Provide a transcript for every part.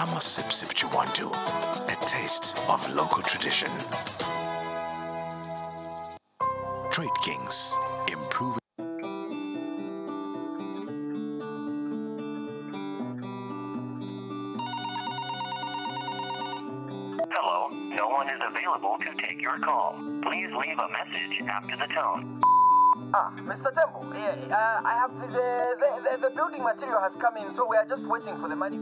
I'm a sip sip Chiwantu, a taste of local tradition. Trade Kings, improving. Hello, no one is available to take your call. Please leave a message after the tone. Ah, Mr. Temple, yeah, uh, I have the, the, the, the building material has come in, so we are just waiting for the money.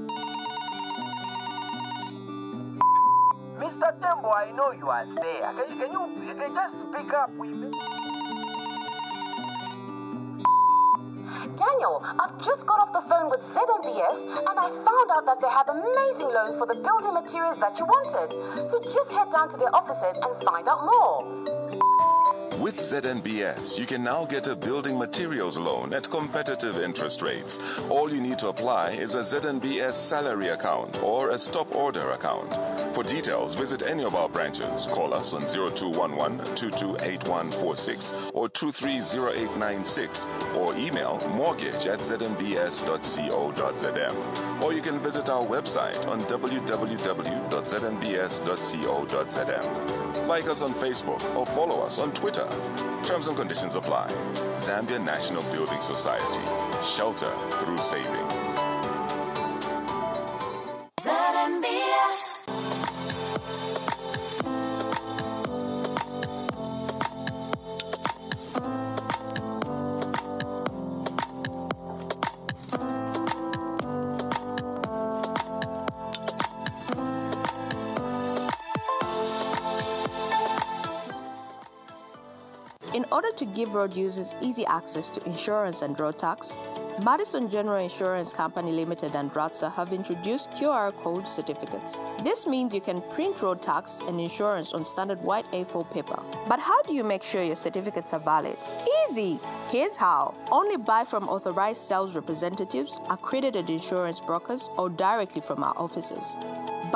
Mr. Temple, I know you are there. Can you, can you can you just pick up? We Daniel, I've just got off the phone with ZNBS and I found out that they have amazing loans for the building materials that you wanted. So just head down to their offices and find out more. With ZNBS, you can now get a building materials loan at competitive interest rates. All you need to apply is a ZNBS salary account or a stop order account. For details, visit any of our branches. Call us on 0211 228146 or 230896 or email mortgage at znbs.co.zm. Or you can visit our website on www.znbs.co.zm. Like us on Facebook or follow us on Twitter. Terms and conditions apply. Zambia National Building Society. Shelter through savings. Give road users easy access to insurance and road tax, Madison General Insurance Company Limited and RATSA have introduced QR code certificates. This means you can print road tax and insurance on standard white A4 paper. But how do you make sure your certificates are valid? Easy! Here's how. Only buy from authorized sales representatives, accredited insurance brokers, or directly from our offices.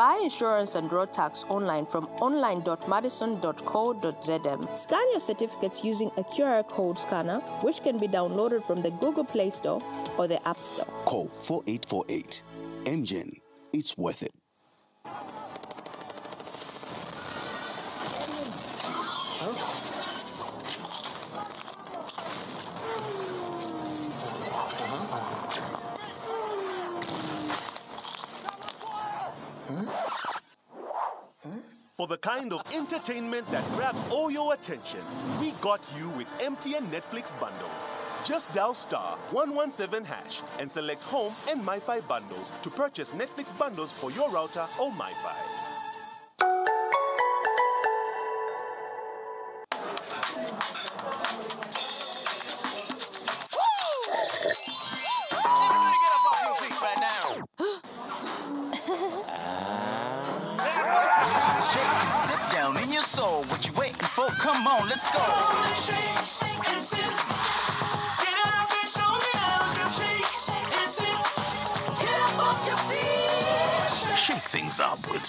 Buy insurance and road tax online from online.madison.co.zm. Scan your certificates using a QR code scanner, which can be downloaded from the Google Play Store or the App Store. Call 4848. MGen, it's worth it. For the kind of entertainment that grabs all your attention, we got you with MTN Netflix bundles. Just dial star 117 hash and select home and MiFi bundles to purchase Netflix bundles for your router or MiFi.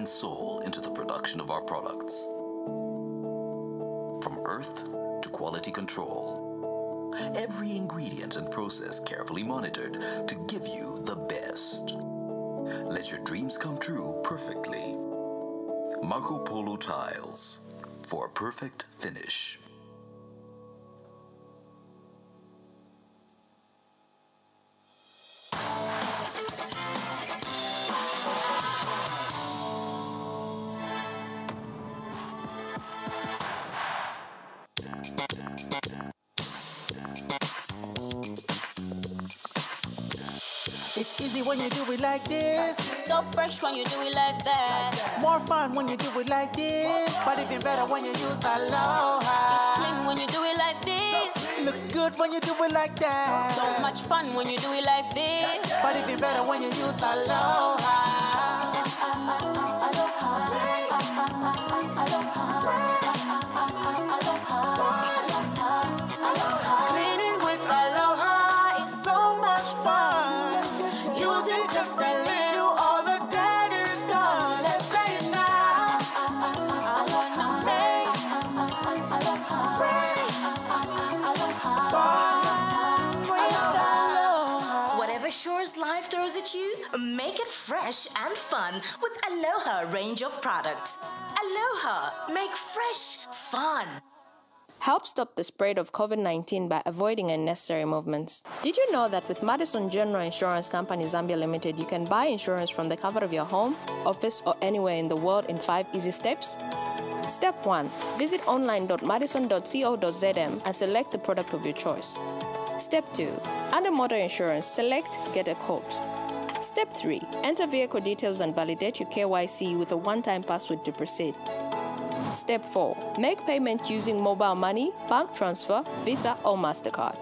and soul into the production of our products. From earth to quality control, every ingredient and process carefully monitored to give you the best. Let your dreams come true perfectly. Marco Polo Tiles for a perfect finish. Like this. So fresh when you do it like that. More fun when you do it like this. But even better when you use It's aloha. clean when you do it like this. looks good when you do it like that. So much fun when you do it like this. But even better when you use aloha. Fresh and fun with Aloha range of products. Aloha, make fresh fun. Help stop the spread of COVID 19 by avoiding unnecessary movements. Did you know that with Madison General Insurance Company Zambia Limited, you can buy insurance from the comfort of your home, office, or anywhere in the world in five easy steps? Step 1 Visit online.madison.co.zm and select the product of your choice. Step 2 Under motor insurance, select Get a Quote. Step 3 Enter vehicle details and validate your KYC with a one time password to proceed. Step 4 Make payment using mobile money, bank transfer, Visa, or MasterCard.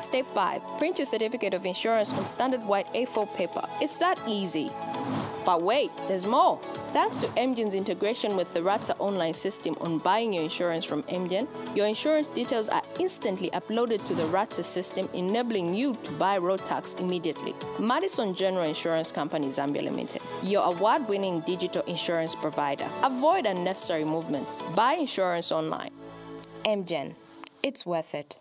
Step 5 Print your certificate of insurance on standard white A4 paper. It's that easy. But wait, there's more. Thanks to MGen's integration with the RATSA online system on buying your insurance from MGen, your insurance details are instantly uploaded to the RATSA system, enabling you to buy road tax immediately. Madison General Insurance Company Zambia Limited, your award winning digital insurance provider. Avoid unnecessary movements. Buy insurance online. MGen, it's worth it.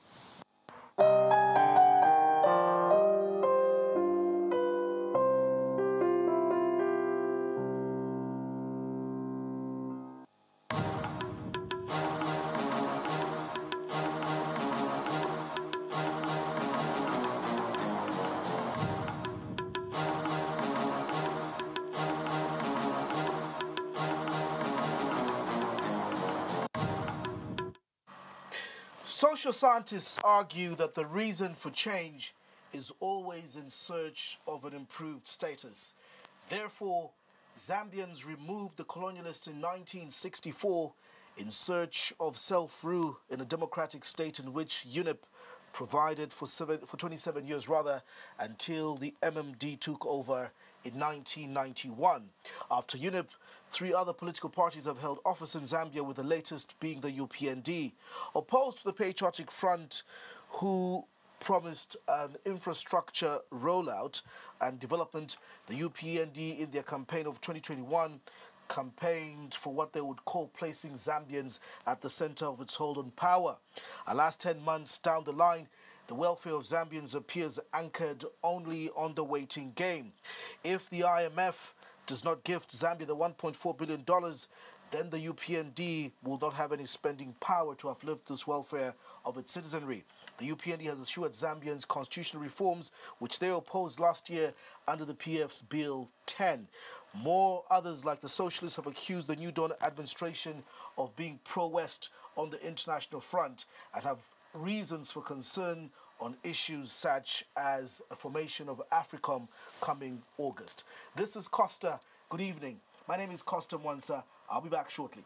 Scientists argue that the reason for change is always in search of an improved status. Therefore, Zambians removed the colonialists in 1964 in search of self rule in a democratic state in which UNIP provided for, seven, for 27 years, rather, until the MMD took over in 1991. After UNIP, three other political parties have held office in Zambia, with the latest being the UPND. Opposed to the Patriotic Front, who promised an infrastructure rollout and development, the UPND, in their campaign of 2021, campaigned for what they would call placing Zambians at the center of its hold on power. Last 10 months down the line, the welfare of Zambians appears anchored only on the waiting game. If the IMF does not gift Zambia the $1.4 billion, then the UPND will not have any spending power to uplift this welfare of its citizenry. The UPND has assured Zambians constitutional reforms, which they opposed last year under the PF's Bill 10. More others, like the socialists, have accused the New Dawn administration of being pro West on the international front and have reasons for concern on issues such as a formation of AFRICOM coming August. This is Costa. Good evening. My name is Costa Mwansa. I'll be back shortly.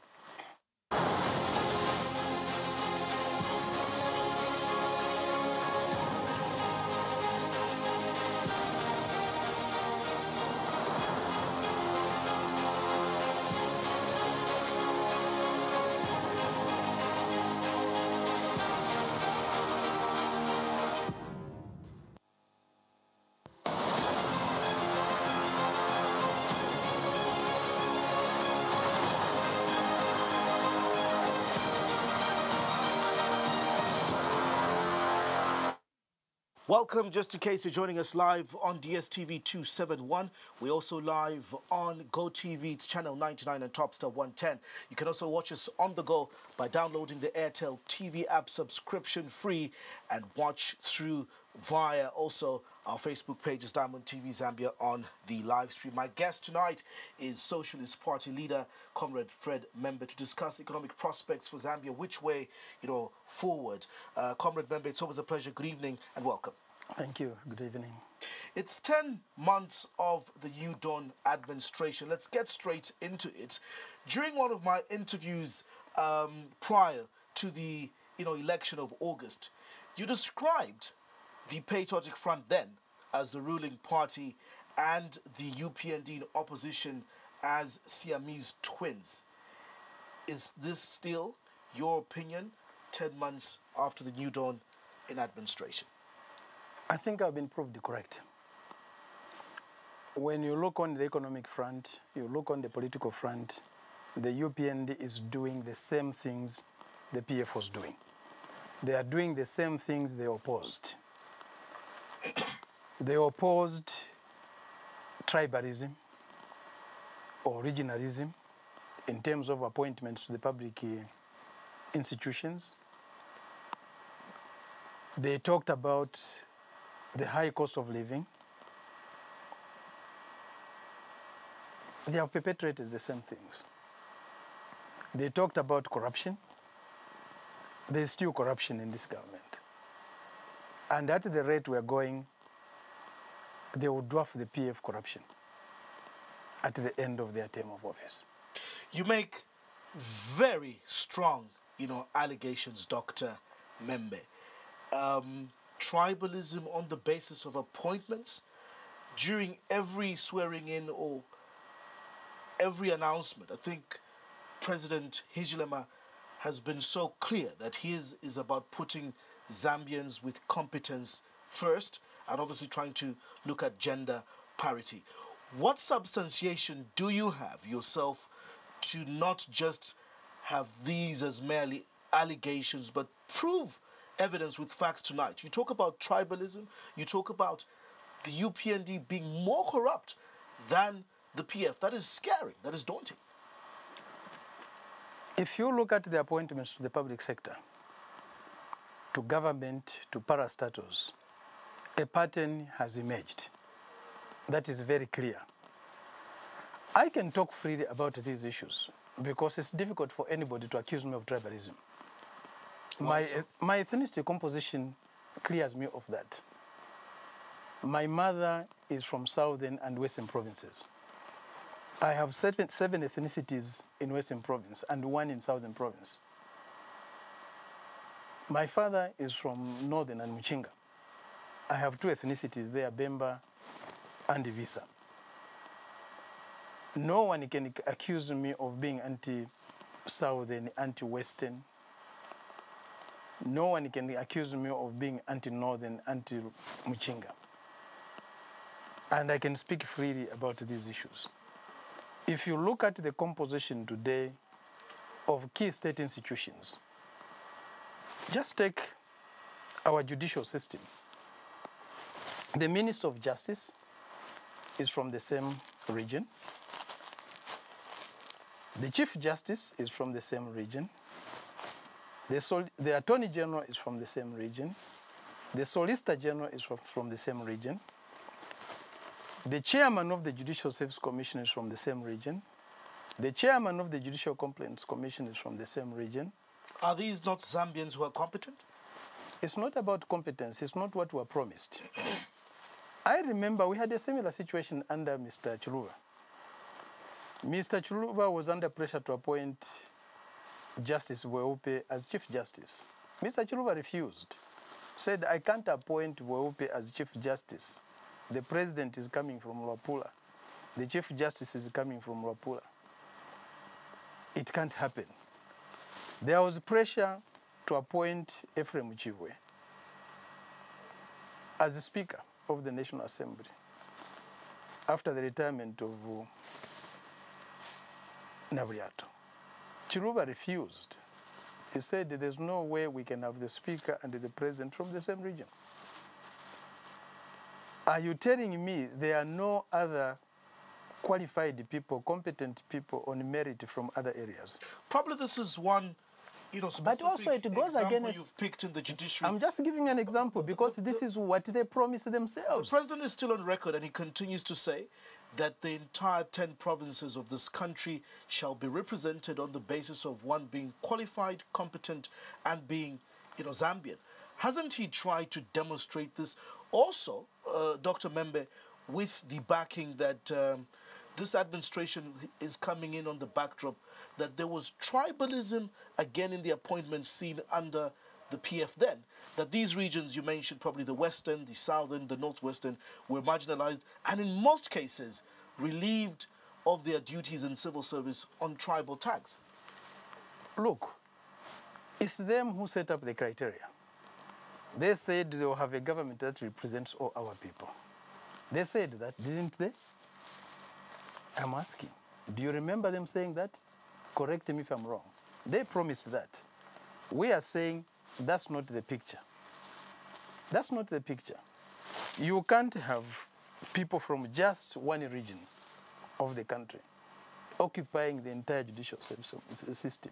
Welcome, just in case you're joining us live on DSTV 271. We're also live on GoTV, it's channel 99 and Topstar 110. You can also watch us on the go by downloading the Airtel TV app subscription free and watch through via also our Facebook page is Diamond TV Zambia on the live stream. My guest tonight is Socialist Party leader Comrade Fred M'Membe to discuss economic prospects for Zambia, which way you know forward. Uh, Comrade M'Membe, it's always a pleasure. Good evening and welcome. Thank you. Good evening. It's 10 months of the New Dawn administration. Let's get straight into it. During one of my interviews um, prior to the you know election of August, You described the Patriotic Front then as the ruling party and the UPND in opposition as Siamese twins. Is this still your opinion 10 months after the New Dawn in administration? I think I've been proved correct. When you look on the economic front, you look on the political front, the UPND is doing the same things the PF was doing. They are doing the same things they opposed. they opposed tribalism or regionalism in terms of appointments to the public uh, institutions. They talked about the high cost of living. They have perpetrated the same things. They talked about corruption. There's still corruption in this government. And at the rate we're going, they will dwarf the PF corruption at the end of their term of office. You make very strong, you know, allegations, Dr. M'Membe. Um, tribalism on the basis of appointments during every swearing in or every announcement. I think President Hichilema has been so clear that his is about putting Zambians with competence first and obviously trying to look at gender parity. What substantiation do you have yourself to not just have these as merely allegations, but prove evidence with facts tonight? You talk about tribalism, you talk about the UPND being more corrupt than the PF. That is scary, that is daunting. If you look at the appointments to the public sector, to government, to parastatals, a pattern has emerged. That is very clear. I can talk freely about these issues because it's difficult for anybody to accuse me of tribalism. My, my ethnicity composition clears me of that. My mother is from southern and western provinces. I have seven, seven ethnicities in western province and one in southern province. My father is from northern and Muchinga. I have two ethnicities there, Bemba and Bisa. No one can accuse me of being anti-southern, anti-western. No one can accuse me of being anti-northern, anti-Muchinga. And I can speak freely about these issues. If you look at the composition today of key state institutions, just take our judicial system. The Minister of Justice is from the same region. The Chief Justice is from the same region. The, the Attorney General is from the same region. The Solicitor General is from, from the same region. The Chairman of the Judicial Service Commission is from the same region. The Chairman of the Judicial Complaints Commission is from the same region. Are these not Zambians who are competent? It's not about competence, it's not what we were promised. I remember we had a similar situation under Mr. Chiluba. Mr. Chiluba was under pressure to appoint Justice Weupe as Chief Justice. Mr. Chiluba refused, said, I can't appoint Weupe as Chief Justice. The President is coming from Luapula. The Chief Justice is coming from Luapula. It can't happen. There was pressure to appoint Ephraim Chibwe as the Speaker of the National Assembly after the retirement of uh, Nabulyato. Chiluba refused. He said there's no way we can have the Speaker and the President from the same region. Are you telling me there are no other qualified people, competent people on merit from other areas? Probably this is one, you know, But also it goes example against. you've picked in the judiciary. I'm just giving an example because this is what they promised themselves. The president is still on record and he continues to say that the entire 10 provinces of this country shall be represented on the basis of one being qualified, competent, and being, you know, Zambian. Hasn't he tried to demonstrate this also, uh, Dr. M'Membe, with the backing that um, this administration is coming in on the backdrop that there was tribalism again in the appointments seen under the PF then, that these regions you mentioned, probably the western, the southern, the northwestern, were marginalized and in most cases relieved of their duties in civil service on tribal tags. Look, it's them who set up the criteria. They said they will have a government that represents all our people. They said that, didn't they? I'm asking, do you remember them saying that? Correct me if I'm wrong. They promised that. We are saying that's not the picture. That's not the picture. You can't have people from just one region of the country occupying the entire judicial system.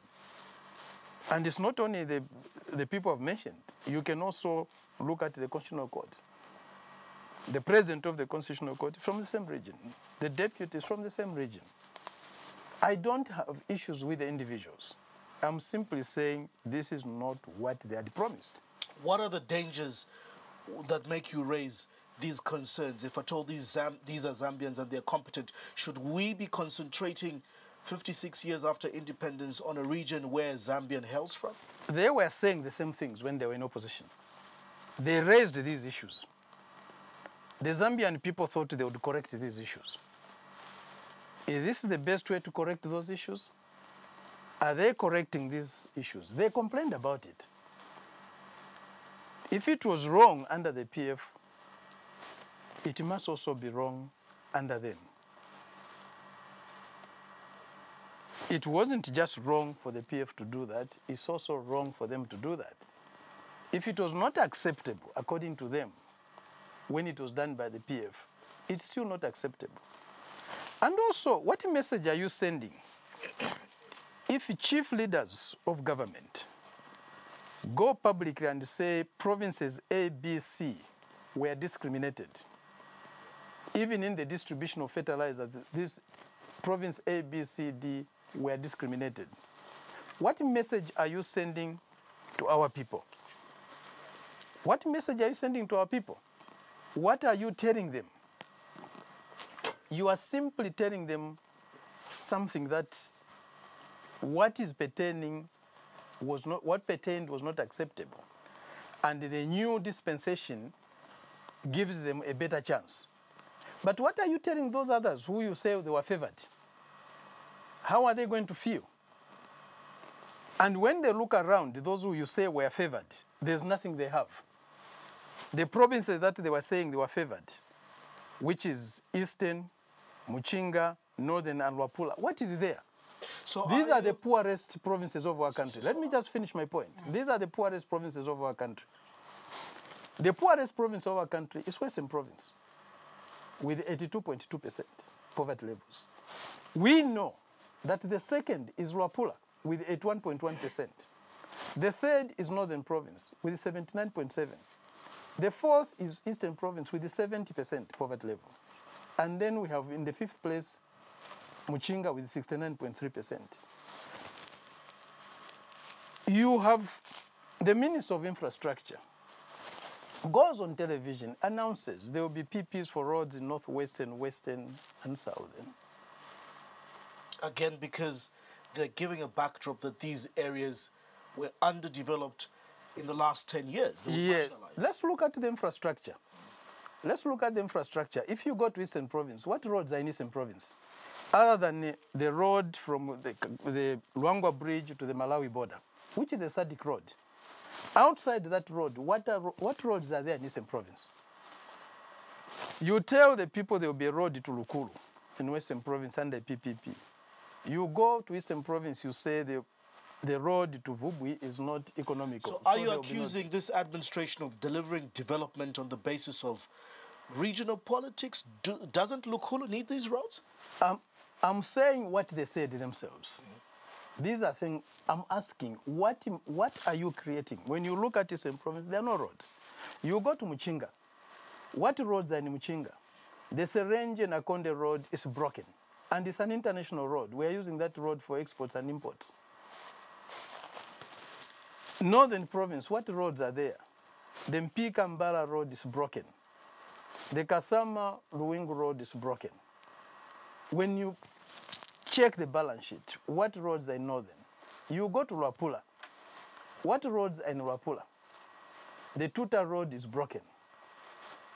And it's not only the, the people I've mentioned. You can also look at the Constitutional Court. The president of the Constitutional Court from the same region. The deputies from the same region. I don't have issues with the individuals. I'm simply saying this is not what they had promised. What are the dangers that make you raise these concerns? If at all these, Zam- these are Zambians and they're competent, should we be concentrating 56 years after independence on a region where Zambian hails from? They were saying the same things when they were in opposition. They raised these issues. The Zambian people thought they would correct these issues. Is this the best way to correct those issues? Are they correcting these issues? They complained about it. If it was wrong under the PF, it must also be wrong under them. It wasn't just wrong for the PF to do that, it's also wrong for them to do that. If it was not acceptable, according to them, when it was done by the PF, it's still not acceptable. And also, what message are you sending? If chief leaders of government go publicly and say provinces A, B, C were discriminated, even in the distribution of fertilizer, th- this province A, B, C, D were discriminated. What message are you sending to our people? What message are you sending to our people? What are you telling them? You are simply telling them something that what is pertaining was not what pertained was not acceptable. And the new dispensation gives them a better chance. But what are you telling those others who you say they were favored? How are they going to feel? And when they look around, those who you say were favored, there's nothing they have. The provinces that they were saying they were favored, which is Eastern, Muchinga, Northern, and Luapula, what is there? So These are the poorest provinces of our country. Let me just finish my point. These are the poorest provinces of our country. The poorest province of our country is Western Province, with 82.2% poverty levels. We know that the second is Luapula, with 81.1%. The third is Northern Province, with 79.7. The fourth is Eastern Province, with 70% poverty level. And then we have in the fifth place Muchinga with 69.3%. You have the Minister of Infrastructure goes on television, announces there will be PPs for roads in northwestern, western, and southern. Again, because they're giving a backdrop that these areas were underdeveloped in the last 10 years. Yeah, let's look at the infrastructure. Let's look at the infrastructure. If you go to Eastern Province, what roads are in Eastern Province? Other than the- road from the, the Luangwa Bridge to the Malawi border, which is the Sadik Road. Outside that road, what, are, what roads are there in Eastern Province? You tell the people there will be a road to Lukulu in Western Province under PPP. You go to Eastern Province, you say the, the road to Vubwi is not economical. So, are you there will accusing this administration of delivering development on the basis of regional politics? Do, doesn't Lukulu need these roads? Um, I'm saying what they said themselves. These are things I'm asking. What what are you creating? When you look at Eastern Province, there are no roads. You go to Muchinga. What roads are in Muchinga? The Serenje Nakonde road is broken, and it's an international road. We are using that road for exports and imports. Northern Province, what roads are there? The Mpika Mbala road is broken. The Kasama Luwingu road is broken. When you check the balance sheet, what roads are in Northern? You go to Luapula. What roads are in Luapula? The Tuta Road is broken.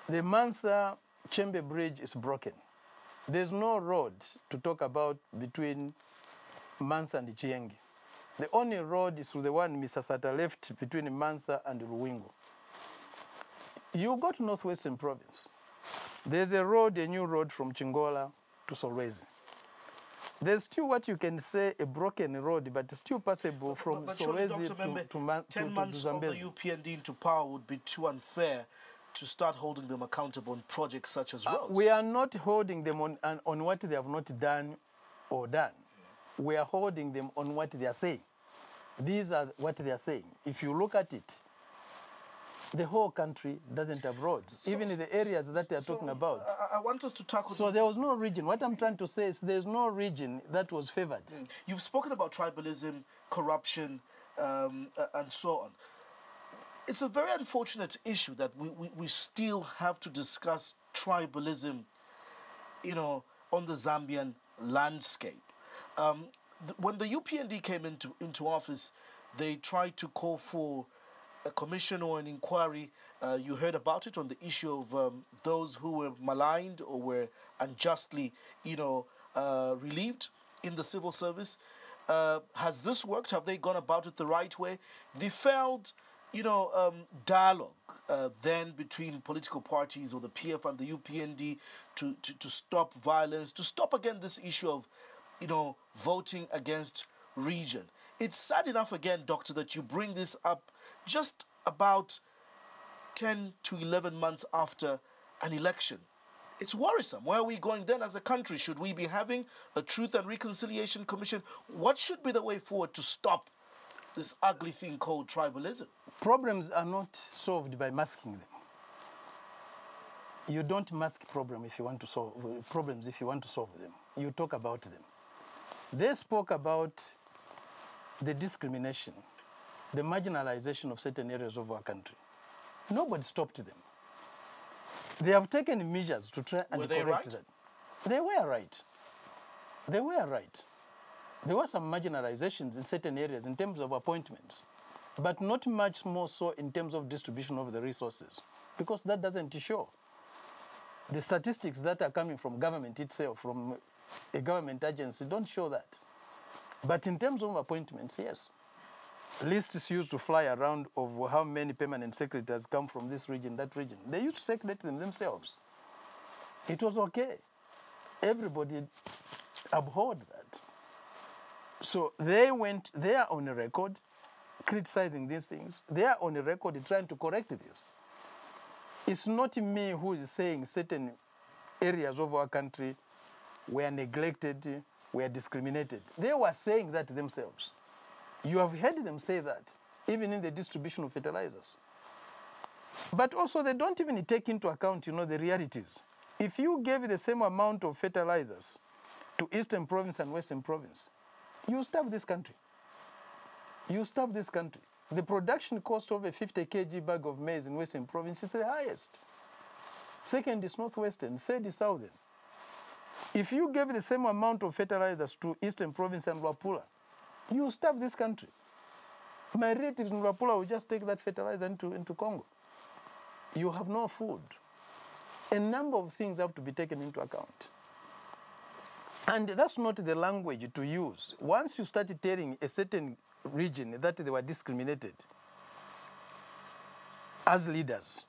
The Mansa Chembe Bridge is broken. There's no road to talk about between Mansa and Chiengi. The only road is the one Mr. Sata left between Mansa and Luwingu. You go to Northwestern Province. There's a road, a new road from Chingola to Solwezi. There's still what you can say a broken road, but still passable from But surely, Solwezi to, M'Membe, to, Man- 10 to, to months of the UPND into power would be too unfair to start holding them accountable on projects such as Uh, roads. we are not holding them on, on, on what they have not done or done. We are holding them on what they are saying. These are what they are saying. If you look at it, the whole country doesn't have roads, So- even in the areas that they are talking about. I, I want us to tackle. So there was no region. What I'm trying to say is there's no region that was favored. You've spoken about tribalism, corruption, um, and so on. It's a very unfortunate issue that we, we, we still have to discuss tribalism, you know, on the Zambian landscape. Um, th- when the UPND came into, into office, they tried to call for a commission or an inquiry. Uh, you heard about it on the issue of um, those who were maligned or were unjustly, you know, uh, relieved in the civil service. Uh, has this worked? Have they gone about it the right way? They failed, you know, um, dialogue uh, then between political parties or the PF and the UPND to, to, to stop violence, to stop again this issue of, you know, voting against region. It's sad enough again, Doctor, that you bring this up just about 10 to 11 months after an election. It's worrisome. Where are we going then as a country? Should we be having a Truth and Reconciliation Commission? What should be the way forward to stop this ugly thing called tribalism? Problems are not solved by masking them. You don't mask problem if you want to solve problems if you want to solve them. You talk about them. They spoke about the discrimination, the marginalization of certain areas of our country. Nobody stopped them. They have taken measures to try and Were they correct right? that. They were right. They were right. There were some marginalizations in certain areas in terms of appointments, but not much more so in terms of distribution of the resources, because that doesn't show. The statistics that are coming from government itself, from a government agency, don't show that. But in terms of appointments, yes. Lists used to fly around of how many permanent secretaries come from this region, that region. They used to circulate them themselves. It was okay. Everybody abhorred that. So they went, they are on a record criticizing these things. They are on a record trying to correct this. It's not me who is saying certain areas of our country were neglected, were discriminated. They were saying that themselves. You have heard them say that, even in the distribution of fertilizers. But also, they don't even take into account, you know, the realities. If you gave the same amount of fertilizers to Eastern Province and Western Province, you starve this country. You starve this country. The production cost of a 50 kg bag of maize in Western Province is the highest. Second is Northwestern, third is Southern. If you gave the same amount of fertilizers to Eastern Province and Luapula, you starve this country. My relatives in Luapula will just take that fertilizer into, into Congo. You have no food. A number of things have to be taken into account. And that's not the language to use. Once you start telling a certain region that they were discriminated as leaders,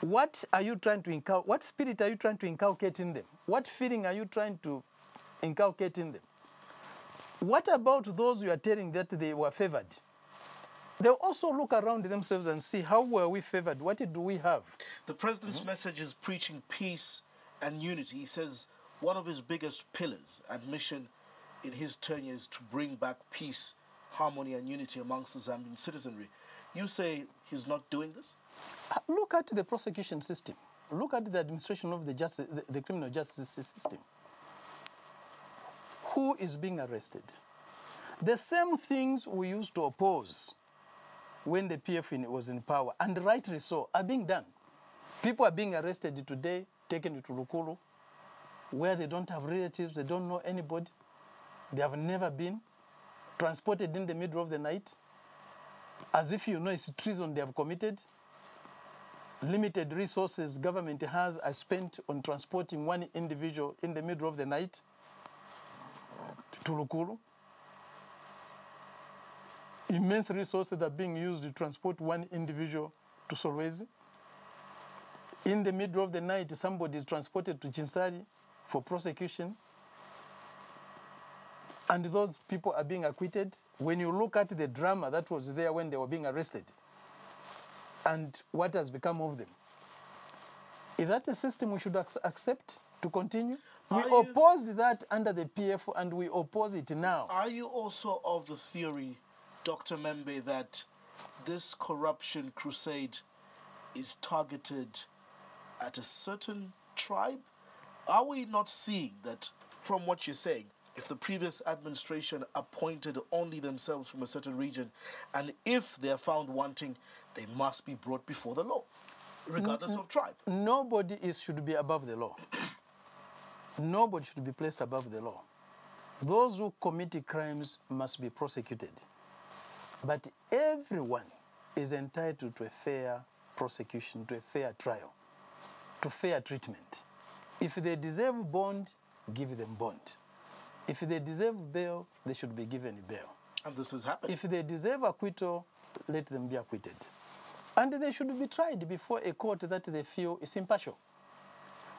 what are you trying to inculcate? What spirit are you trying to inculcate in them? What feeling are you trying to inculcate in them? What about those you are telling that they were favored? They also look around themselves and see how were we favored? What do we have? The president's message is preaching peace and unity. He says one of his biggest pillars and mission in his tenure is to bring back peace, harmony, and unity amongst the Zambian citizenry. You say he's not doing this? Uh, Look at the prosecution system. Look at the administration of the, justice, the, the criminal justice system. Who is being arrested? The same things we used to oppose when the PF was in power, and rightly so, are being done. People are being arrested today, taken to Lukulu, where they don't have relatives, they don't know anybody, they have never been, transported in the middle of the night, as if you know it's treason they have committed. limited resources government has are spent on transporting one individual in the middle of the night to Lukulu. Immense resources are being used to transport one individual to Solwezi. In the middle of the night, somebody is transported to Chinsali for prosecution. And those people are being acquitted. When you look at the drama that was there when they were being arrested, and what has become of them, is that a system we should ac- accept to continue? We Are you- opposed that under the PF and we oppose it now. Are you also of the theory, Dr. M'Membe, that this corruption crusade is targeted at a certain tribe? Are we not seeing that, from what you're saying, if the previous administration appointed only themselves from a certain region, and if they are found wanting, they must be brought before the law, regardless N- of tribe? Nobody is, should be above the law. Nobody should be placed above the law. Those who commit crimes must be prosecuted. But everyone is entitled to a fair prosecution, to a fair trial, to fair treatment. If they deserve bond, give them bond. If they deserve bail, they should be given bail. And this is happening. If they deserve acquittal, let them be acquitted. And they should be tried before a court that they feel is impartial.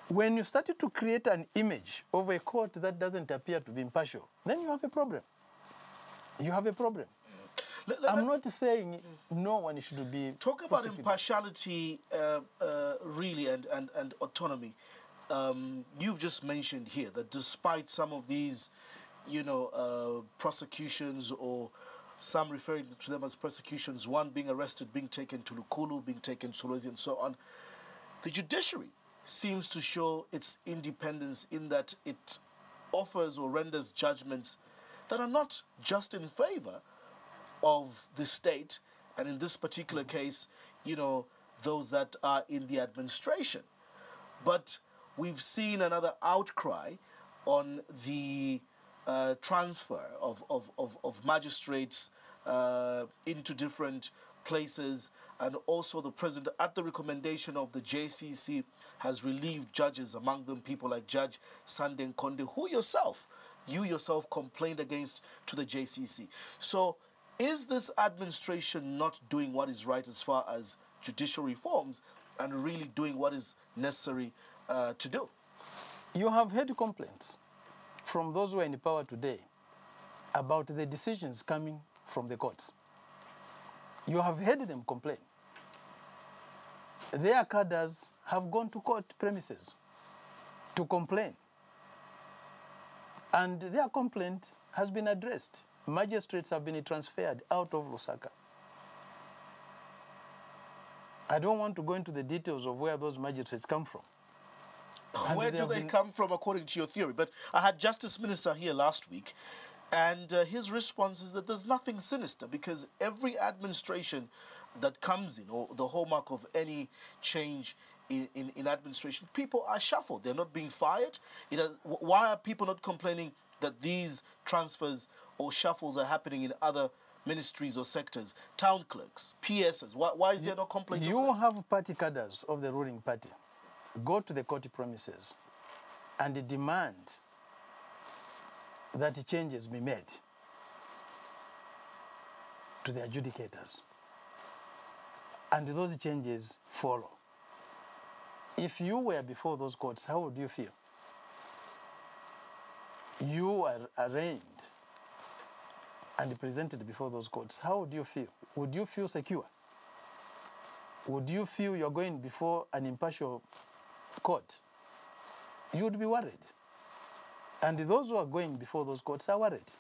When you started to create an image of a court that doesn't appear to be impartial, then you have a problem. You have a problem. I'm not saying no one should be. Talk about impartiality, uh, uh, really, and, and, and autonomy. Um, you've just mentioned here that despite some of these, you know, uh, prosecutions or some referring to them as persecutions, one being arrested, being taken to Lukulu, being taken to Solwezi, and so on, the judiciary seems to show its independence in that it offers or renders judgments that are not just in favor of the state, and in this particular case, you know, those that are in the administration. But we've seen another outcry on the uh, transfer of, of, of, of magistrates uh, into different places, and also the president, at the recommendation of the JCC, has relieved judges, among them people like Judge Sunday Nkonde, who yourself, you yourself complained against to the JCC. So, is this administration not doing what is right as far as judicial reforms and really doing what is necessary uh, to do? You have heard complaints from those who are in power today about the decisions coming from the courts. You have heard them complain. Their cadres have gone to court premises to complain. And their complaint has been addressed. Magistrates have been transferred out of Lusaka. I don't want to go into the details of where those magistrates come from. And Where they do they been- come from, according to your theory? But I had Justice Minister here last week, and uh, his response is that there's nothing sinister because every administration that comes in, or the hallmark of any change in, in, in administration, people are shuffled. They're not being fired. You know, why are people not complaining that these transfers or shuffles are happening in other ministries or sectors? Town clerks, PSs. Why, why is there no complaint? You have party cadres of the ruling party go to the court premises and demand that changes be made to the adjudicators. And those changes follow. If you were before those courts, how would you feel? You are arraigned and presented before those courts. How would you feel? Would you feel secure? Would you feel you're going before an impartial court? You would be worried. And those who are going before those courts are worried.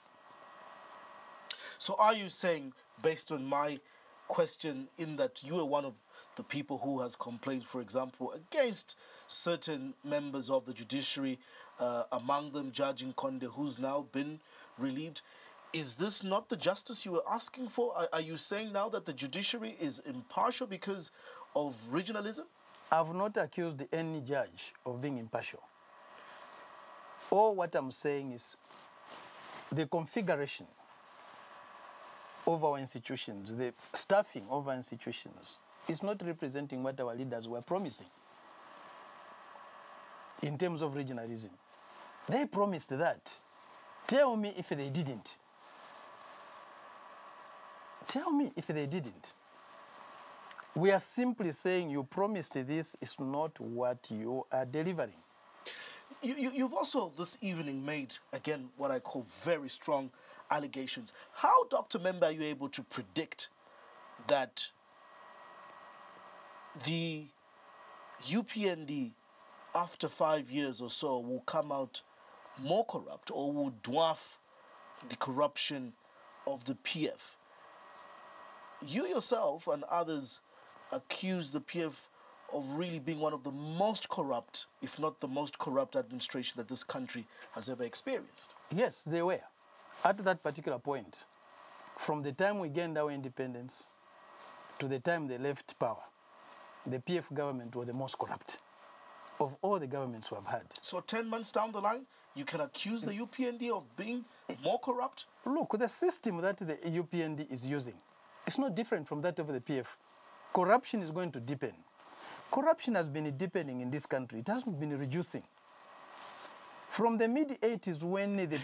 So are you saying, based on my question, in that you are one of the people who has complained, for example, against certain members of the judiciary, uh, among them Judge Nkonde, who's now been relieved? Is this not the justice you were asking for? Are, are you saying now that the judiciary is impartial because of regionalism? I've not accused any judge of being impartial. All what I'm saying is the configuration of our institutions, the staffing of our institutions, is not representing what our leaders were promising in terms of regionalism. They promised that. Tell me if they didn't. Tell me if they didn't. We are simply saying you promised this is not what you are delivering. You, you, you've also this evening made, again, what I call very strong allegations. How, Dr. M'Membe, are you able to predict that the UPND, after five years or so, will come out more corrupt or will dwarf the corruption of the PF? You yourself and others accuse the PF of really being one of the most corrupt, if not the most corrupt administration that this country has ever experienced. Yes, they were. At that particular point, from the time we gained our independence to the time they left power, the PF government was the most corrupt of all the governments we have had. So 10 months down the line, you can accuse the UPND of being more corrupt? Look, the system that the UPND is using is not different from that of the PF. Corruption is going to deepen. Corruption has been deepening in this country. It hasn't been reducing. From the mid 80s, when the,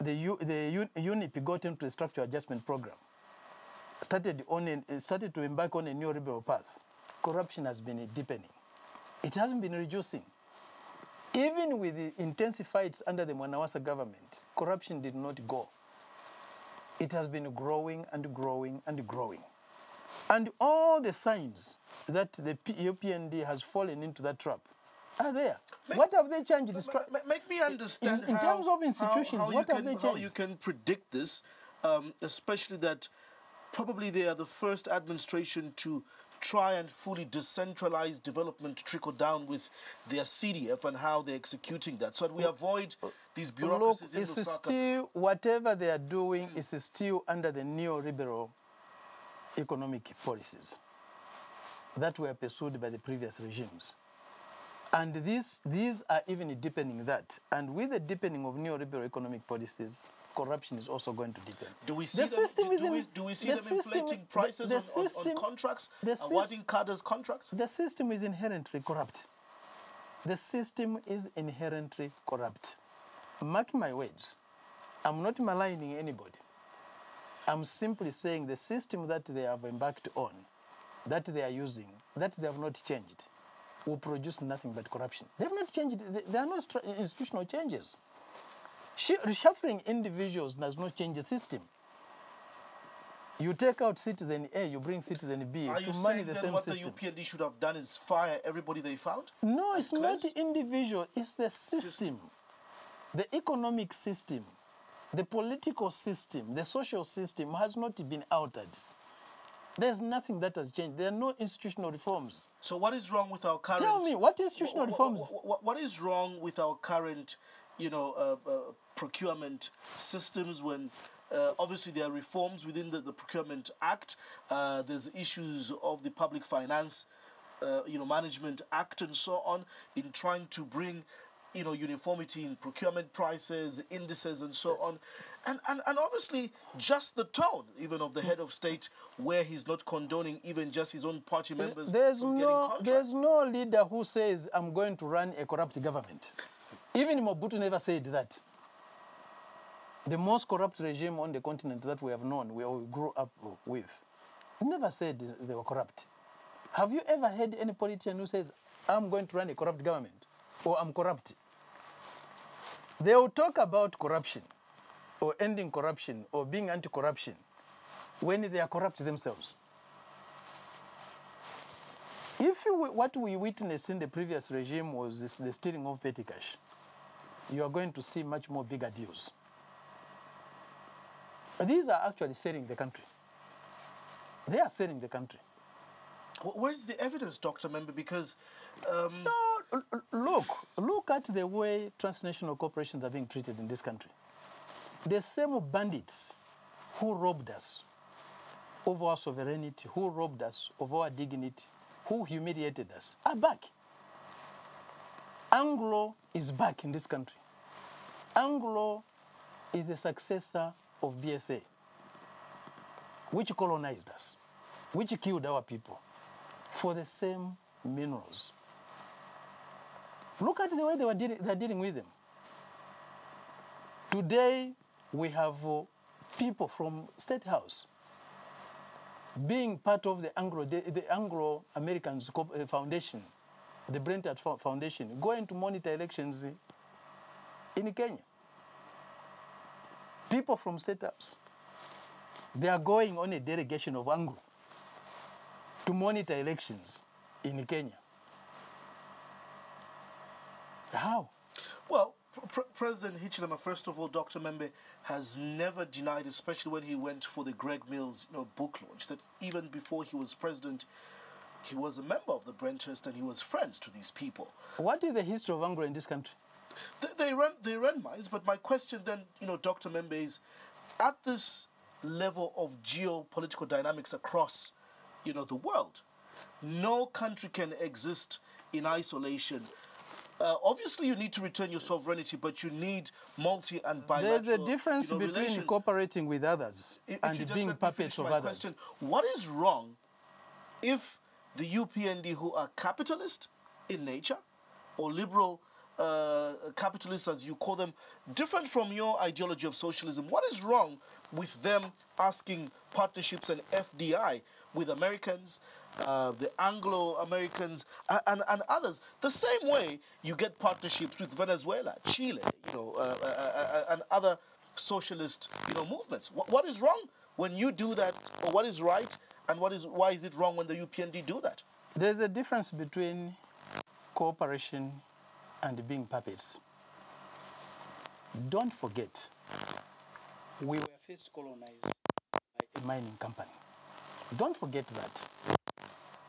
the, U, the UNIP got into the structural adjustment program, started, on a, started to embark on a neoliberal path, corruption has been deepening. It hasn't been reducing. Even with the intensified under the Mwanawasa government, corruption did not go. It has been growing and growing and growing. And all the signs that the UPND has fallen into that trap are there. Make, what have they changed? Make, me understand in, in how, terms of institutions. How, how what can, have they changed? How you can predict this, um, especially that probably they are the first administration to try and fully decentralize development to trickle down with their CDF and how they're executing that, so that we avoid these bureaucracies Look, in it's still whatever they are doing is still under the neoliberal economic policies that were pursued by the previous regimes. And these, these are even deepening that. And with the deepening of neoliberal economic policies, corruption is also going to deepen. Do we see the them, system do, is do, we, do we see the them system, inflating prices the, the on, system, on, contracts, awarding cadres contracts? The system is inherently corrupt. The system is inherently corrupt. Mark my words. I'm not maligning anybody. I'm simply saying the system that they have embarked on, that they are using, that they have not changed, will produce nothing but corruption. They have not changed. th- There are no institutional changes. Reshuffling individuals does not change the system. You take out citizen A, you bring citizen B Are to saying the same what system. the UPND should have done is fire everybody they found? No, it's not the individual, it's the system. The economic system, the political system, the social system has not been altered. There's nothing that has changed. There are no institutional reforms. So what is wrong with our current? Tell me, what institutional wh- wh- reforms? wh- wh- what is wrong with our current, you know, uh, uh, procurement systems when? Uh, obviously, there are reforms within the, the Procurement Act. Uh, there's issues of the Public Finance, uh, you know, Management Act, and so on, in trying to bring, you know, uniformity in procurement prices, indices, and so on, and and, and obviously just the tone, even of the head of state, where he's not condoning even just his own party members There's no, there's no leader who says, I'm going to run a corrupt government. Even Mobutu never said that. The most corrupt regime on the continent that we have known, we all grew up with, never said they were corrupt. Have you ever heard any politician who says, I'm going to run a corrupt government or I'm corrupt? They will talk about corruption or ending corruption or being anti corruption when they are corrupt themselves. If you, what we witnessed in the previous regime was this, the stealing of petty cash, you are going to see much more bigger deals. These are actually selling the country. They are selling the country. Wh- Where's the evidence, Dr. M'Membe? Because um, l- Look, look at the way transnational corporations are being treated in this country. The same bandits who robbed us of our sovereignty, who robbed us of our dignity, who humiliated us, are back. Anglo is back in this country. Anglo is the successor of BSA, which colonized us, which killed our people. for the same minerals. Look at the way they were dealing, they're dealing with them. Today, we have uh, people from State House being part of the Anglo, the, the Anglo uh, Foundation, the Brenthurst Foundation, going to monitor elections in Kenya. People from State House, they are going on a delegation of Anglo to monitor elections in Kenya. How? Well, Pr- President Hichilema, first of all, Dr. M'Membe has never denied, especially when he went for the Greg Mills you know, book launch, that even before he was president, he was a member of the Brenthurst and he was friends to these people. What is the history of Anglo in this country? They, they run they run mines, but my question then, you know, Dr. M'Membe is, at this level of geopolitical dynamics across, you know, the world, no country can exist in isolation. Uh, obviously, you need to return your sovereignty, but you need multi and bilateral. There's a difference you know, between relations. cooperating with others If- if and just being puppets of others. question, what is wrong if the UPND, who are capitalist in nature, or liberal uh, capitalists, as you call them, different from your ideology of socialism, what is wrong with them asking partnerships and FDI with Americans, uh, the Anglo Americans, and, and, others? The same way you get partnerships with Venezuela, Chile, you know, uh, uh, uh, and other socialist, you know, movements. What, what is wrong when you do that, or what is right, and what is why is it wrong when the UPND do that? There's a difference between cooperation and being puppets. Don't forget, we were first colonized by a mining company. Don't forget that.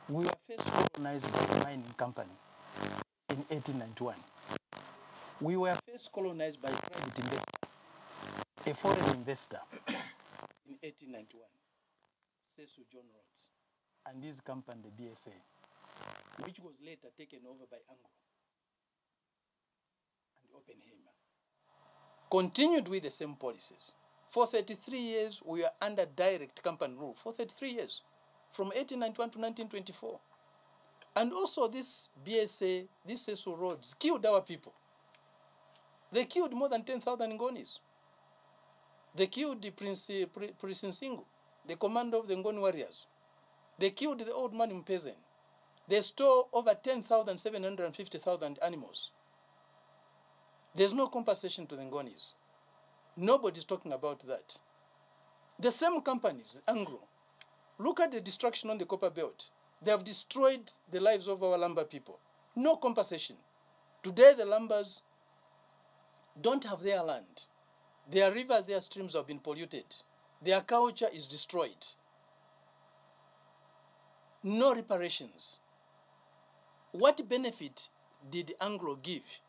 We were first colonized by a mining company in 1891. We were first colonized by a private investor, a foreign investor, in 1891. Cecil John Rhodes, and his company, the BSA, which was later taken over by Anglo and Oppenheimer. Continued with the same policies. For 33 years, we were under direct company rule. For 33 years, from 1891 to 1924. And also, this BSA, this Cecil Rhodes, killed our people. They killed more than 10,000 Ngonis. They killed the Prince, Prince Nsingu, the commander of the Ngoni warriors. They killed the old man Mpezeni. They stole over 10,000, 750,000 animals. There's no compensation to the Ngonis. Nobody's talking about that. The same companies, Anglo, look at the destruction on the copper belt. They have destroyed the lives of our Lamba people. No compensation. Today, the Lambas don't have their land. Their rivers, their streams have been polluted. Their culture is destroyed. No reparations. What benefit did Anglo give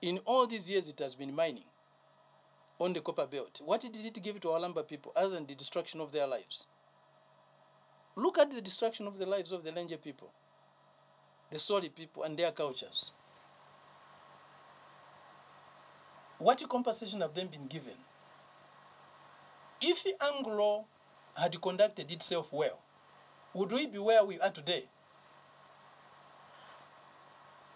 in all these years it has been mining on the copper belt? What did it give to our Lamba people other than the destruction of their lives? Look at the destruction of the lives of the Lenje people, the Soli people, and their cultures. What compensation have they been given? If Anglo had conducted itself well, would we be where we are today?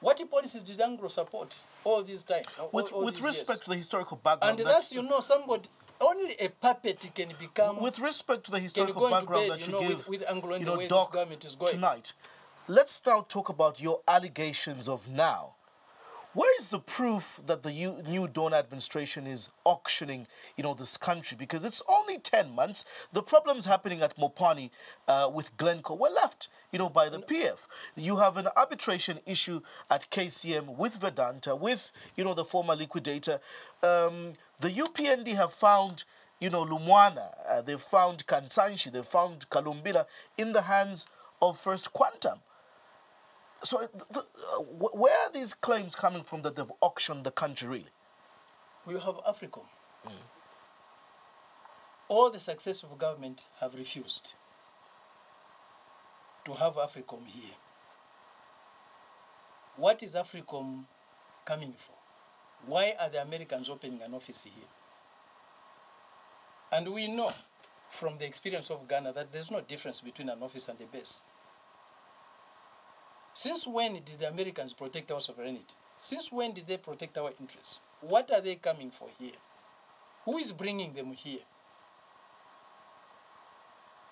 What policies did Anglo support all this time? all- With, all with respect years? to the historical background, And that- thus, you know, somebody, only a puppet can become. with respect to the historical background bed, that you know, give, with, with you know, Doc, this government is going. tonight, let's now talk about your allegations of now. Where is the proof that the new Dawn administration is auctioning, you know, this country? Because it's only ten months. The problems happening at Mopani uh, with Glencore were left, you know, by the PF. You have an arbitration issue at KCM with Vedanta, with you know the former liquidator. Um, the UPND have found you know, Lumwana, uh, they found Kansanshi, they found Kalumbila in the hands of First Quantum. So, uh, where are these claims coming from that they've auctioned the country, really? We have Africom. All the successful government have refused to have Africom here. What is Africom coming for? Why are the Americans opening an office here? And we know from the experience of Ghana that there's no difference between an office and a base. Since when did the Americans protect our sovereignty? Since when did they protect our interests? What are they coming for here? Who is bringing them here?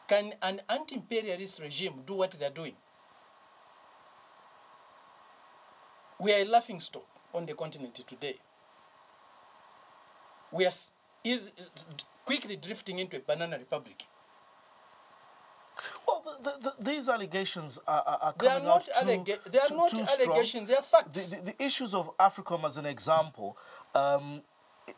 Can an anti imperialist regime do what they're doing? We are a laughing stock on the continent today. We are is, quickly drifting into a banana republic. The, the, the, these allegations are, are, are They are coming not out too, they are too- not too allegations, they are facts. The, the, the issues of AFRICOM, as an example, um,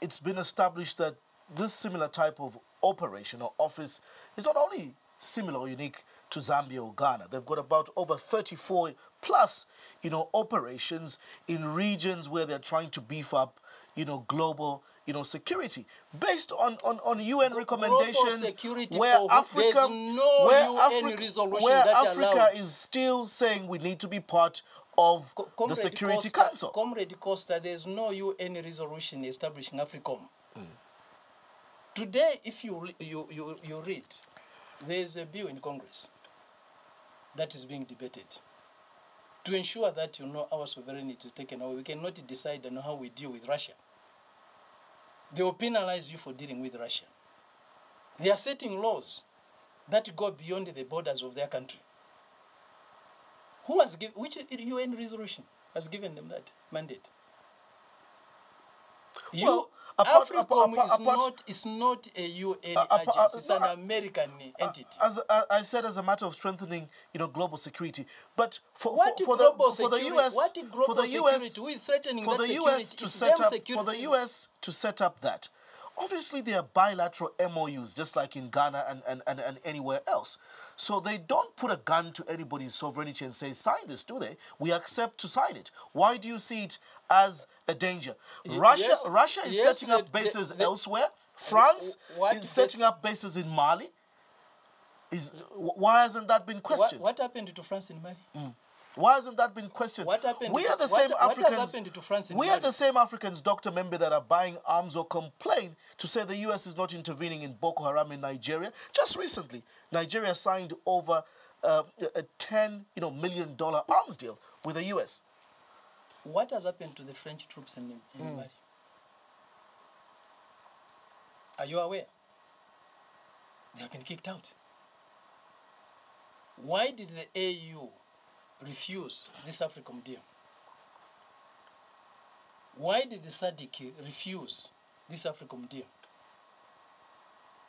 it's been established that this similar type of operation or office is not only similar or unique to Zambia or Ghana. They've got about over 34 plus, you know, operations in regions where they're trying to beef up, you know, global, you know, security based on on, on UN recommendations. security where Africa, no where UN Africa, resolution where that Africa is still saying we need to be part of the Comrade Security Costa, Council. Comrade Costa, there's no UN resolution establishing AFRICOM. Hmm. Today, if you, you, you, you read, there's a bill in Congress that is being debated to ensure that you know our sovereignty is taken away. We cannot decide on how we deal with Russia. They will penalize you for dealing with Russia. They are setting laws that go beyond the borders of their country. Who has given which UN resolution has given them that mandate? You, Well, apart- AFRICOM apart- is not is not a UN Uh, apart- agency. uh, It's no, an uh, American entity. As I, I said, as a matter of strengthening, you know, global security. But for, What for, for the global for the security- U.S. what for the U.S. security? Threatening for that the security? U.S. to It's set up for the U.S. to set up that. Obviously, there are bilateral MOUs, just like in Ghana and, and, and, and anywhere else. So they don't put a gun to anybody's sovereignty and say, sign this, do they? We accept to sign it. Why do you see it as a danger? Y- Russia, yes, Russia is yes, setting up the- the- bases the- elsewhere. Uh, France uh, what is setting up bases in Mali. Is why hasn't that been questioned? what happened to France in Mali? Mm. Why hasn't that been questioned? What happened we are the what- same what Africans. happened to France in we are the same Africans, Dr. M'Membe, that are buying arms or complain to say the U.S. is not intervening in Boko Haram in Nigeria. Just recently, Nigeria signed over uh, a 10 you know, million dollar arms deal with the U.S. What has happened to the French troops in, in Mm. Mali? Are you aware? They have been kicked out. Why did the AU refuse this AFRICOM deal? Why did the SADC refuse this AFRICOM deal?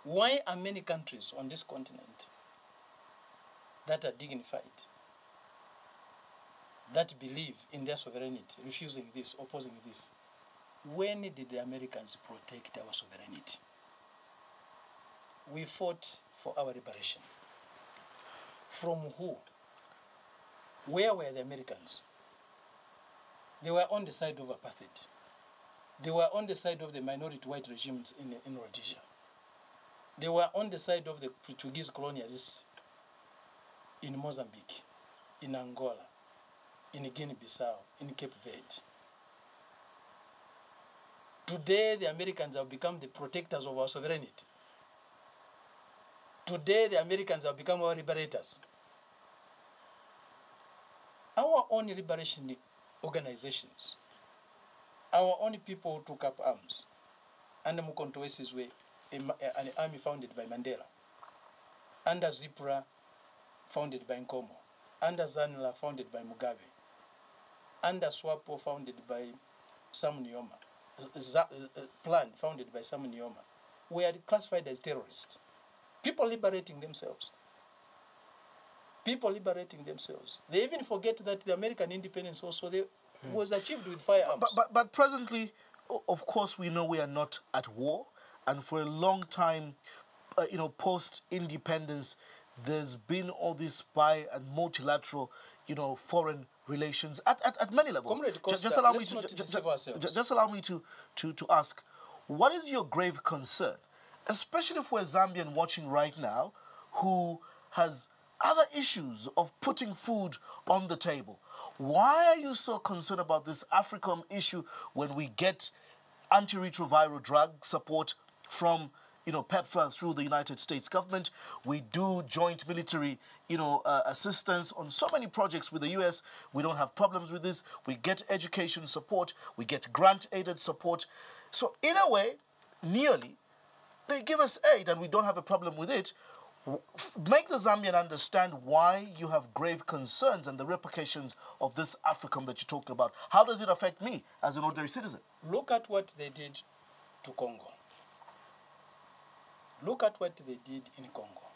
Why are many countries on this continent that are dignified, that believe in their sovereignty, refusing this, opposing this? When did the Americans protect our sovereignty? We fought for our liberation. From who? Where were the Americans? They were on the side of apartheid. They were on the side of the minority white regimes in, in Rhodesia. They were on the side of the Portuguese colonialists in Mozambique, in Angola, in Guinea-Bissau, in Cape Verde. Today, the Americans have become the protectors of our sovereignty. Today, the Americans have become our liberators. Our own liberation organizations, our own people took up arms, under Umkhonto a an army founded by Mandela, under Zipra, founded by Nkomo, under Zanla, founded by Mugabe, under SWAPO, founded by Sam uh, Plan, founded by Sam Nujoma, were classified as terrorists. People liberating themselves. People liberating themselves. They even forget that the American independence also they, was achieved with firearms. But, but, but presently, of course, we know we are not at war. And for a long time, uh, you know, post independence, there's been all this spy and multilateral, you know, foreign relations at, at, at many levels. Comrade Costa, just allow me to not ju- ju- deceive ju- ourselves. just allow me to, to, to ask, what is your grave concern, especially for a Zambian watching right now who has other issues of putting food on the table? Why are you so concerned about this AFRICOM issue when we get antiretroviral drug support from you know, PEPFAR through the United States government. We do joint military, you know, uh, assistance on so many projects with the US. We don't have problems with this. We get education support. We get grant-aided support. So in a way, nearly, they give us aid and we don't have a problem with it. Make the Zambian understand why you have grave concerns and the repercussions of this AFRICOM that you're talking about. How does it affect me as an ordinary citizen? Look at what they did to Congo. Look at what they did in Congo.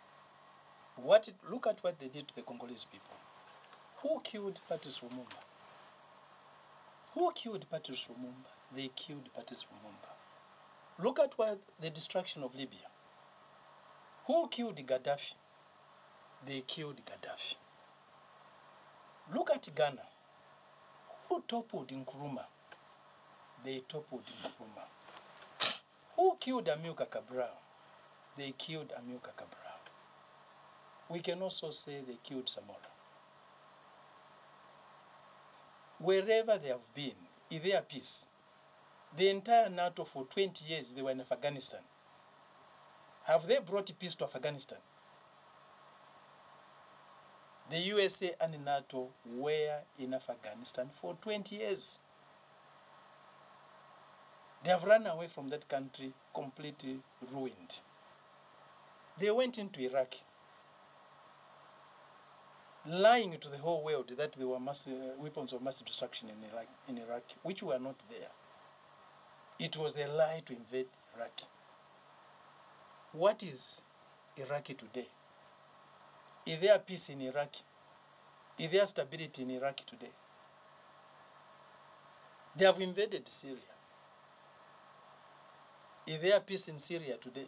What look at what they did to the Congolese people. Who killed Patrice Lumumba? Who killed Patrice Lumumba? They killed Patrice Lumumba. Look at what the destruction of Libya. Who killed Gaddafi? They killed Gaddafi. Look at Ghana. Who toppled Nkrumah? They toppled Nkrumah. Who killed Amilcar Cabral? They killed Amilcar Cabral. We can also say they killed Samora. Wherever they have been, is there peace? The entire NATO for 20 years they were in Afghanistan. Have they brought peace to Afghanistan? The USA and NATO were in Afghanistan for 20 years. They have run away from that country completely ruined. They went into Iraq, lying to the whole world that there were mass, uh, weapons of mass destruction in Iraq, in Iraq, which were not there. It was a lie to invade Iraq. What is Iraq today? Is there peace in Iraq? Is there stability in Iraq today? They have invaded Syria. Is there peace in Syria today?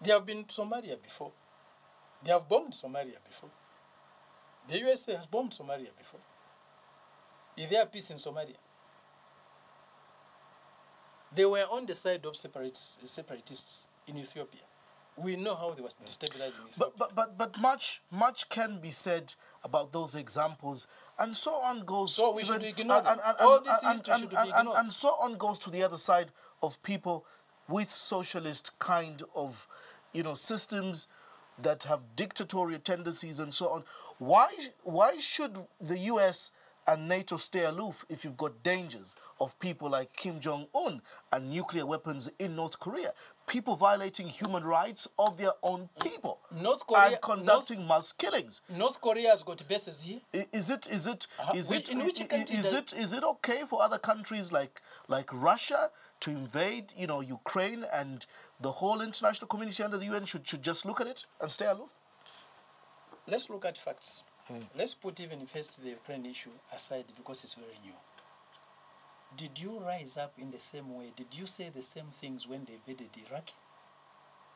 They have been to Somalia before. They have bombed Somalia before. The USA has bombed Somalia before. Is there peace in Somalia? They were on the side of separatists, separatists in Ethiopia. We know how they were destabilizing Ethiopia. But, but, but, but much, much can be said about those examples, and so on goes. So we should ignore and, them. and, All this and- history and- should be and- and- ignored. and so on goes to the other side of people with socialist kind of, you know, systems that have dictatorial tendencies and so on. Why, why should the U.S. and NATO stay aloof if you've got dangers of people like Kim Jong Un and nuclear weapons in North Korea? People violating human rights of their own people North Korea- and conducting mass killings. North Korea has got bases here. Is it is it Uh, is which- it in which country is it is it okay for other countries like like Russia to invade you know Ukraine and the whole international community under the UN should should just look at it and stay aloof? Let's look at facts. Let's put even first the Ukraine issue aside because it's very new. Did you rise up in the same way? Did you say the same things when they invaded Iraq?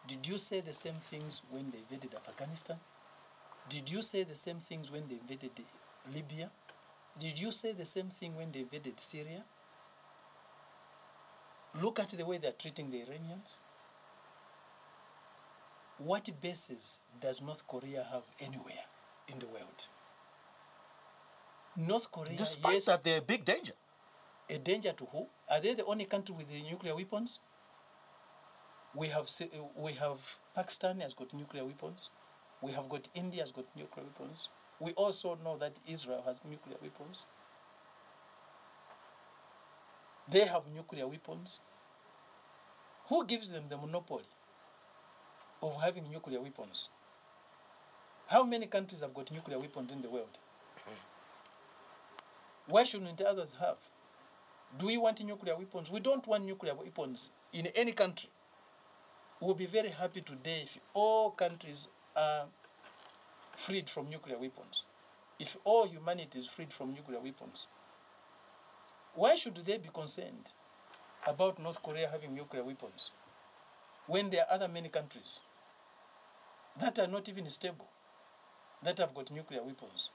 Did you say the same things when they invaded Afghanistan? Did you say the same things when they invaded Libya? Did you say the same thing when they invaded Syria? Look at the way they're treating the Iranians. What bases does North Korea have anywhere in the world? North Korea, Despite yes, that, they're a big danger. a danger to who? Are they the only country with the nuclear weapons? We have we have Pakistan has got nuclear weapons. We have got India has got nuclear weapons. We also know that Israel has nuclear weapons. They have nuclear weapons. Who gives them the monopoly of having nuclear weapons? How many countries have got nuclear weapons in the world? Why shouldn't others have? Do we want nuclear weapons? We don't want nuclear weapons in any country. We'll be very happy today if all countries are freed from nuclear weapons. If all humanity is freed from nuclear weapons. Why should they be concerned about North Korea having nuclear weapons when there are other many countries that are not even stable, that have got nuclear weapons?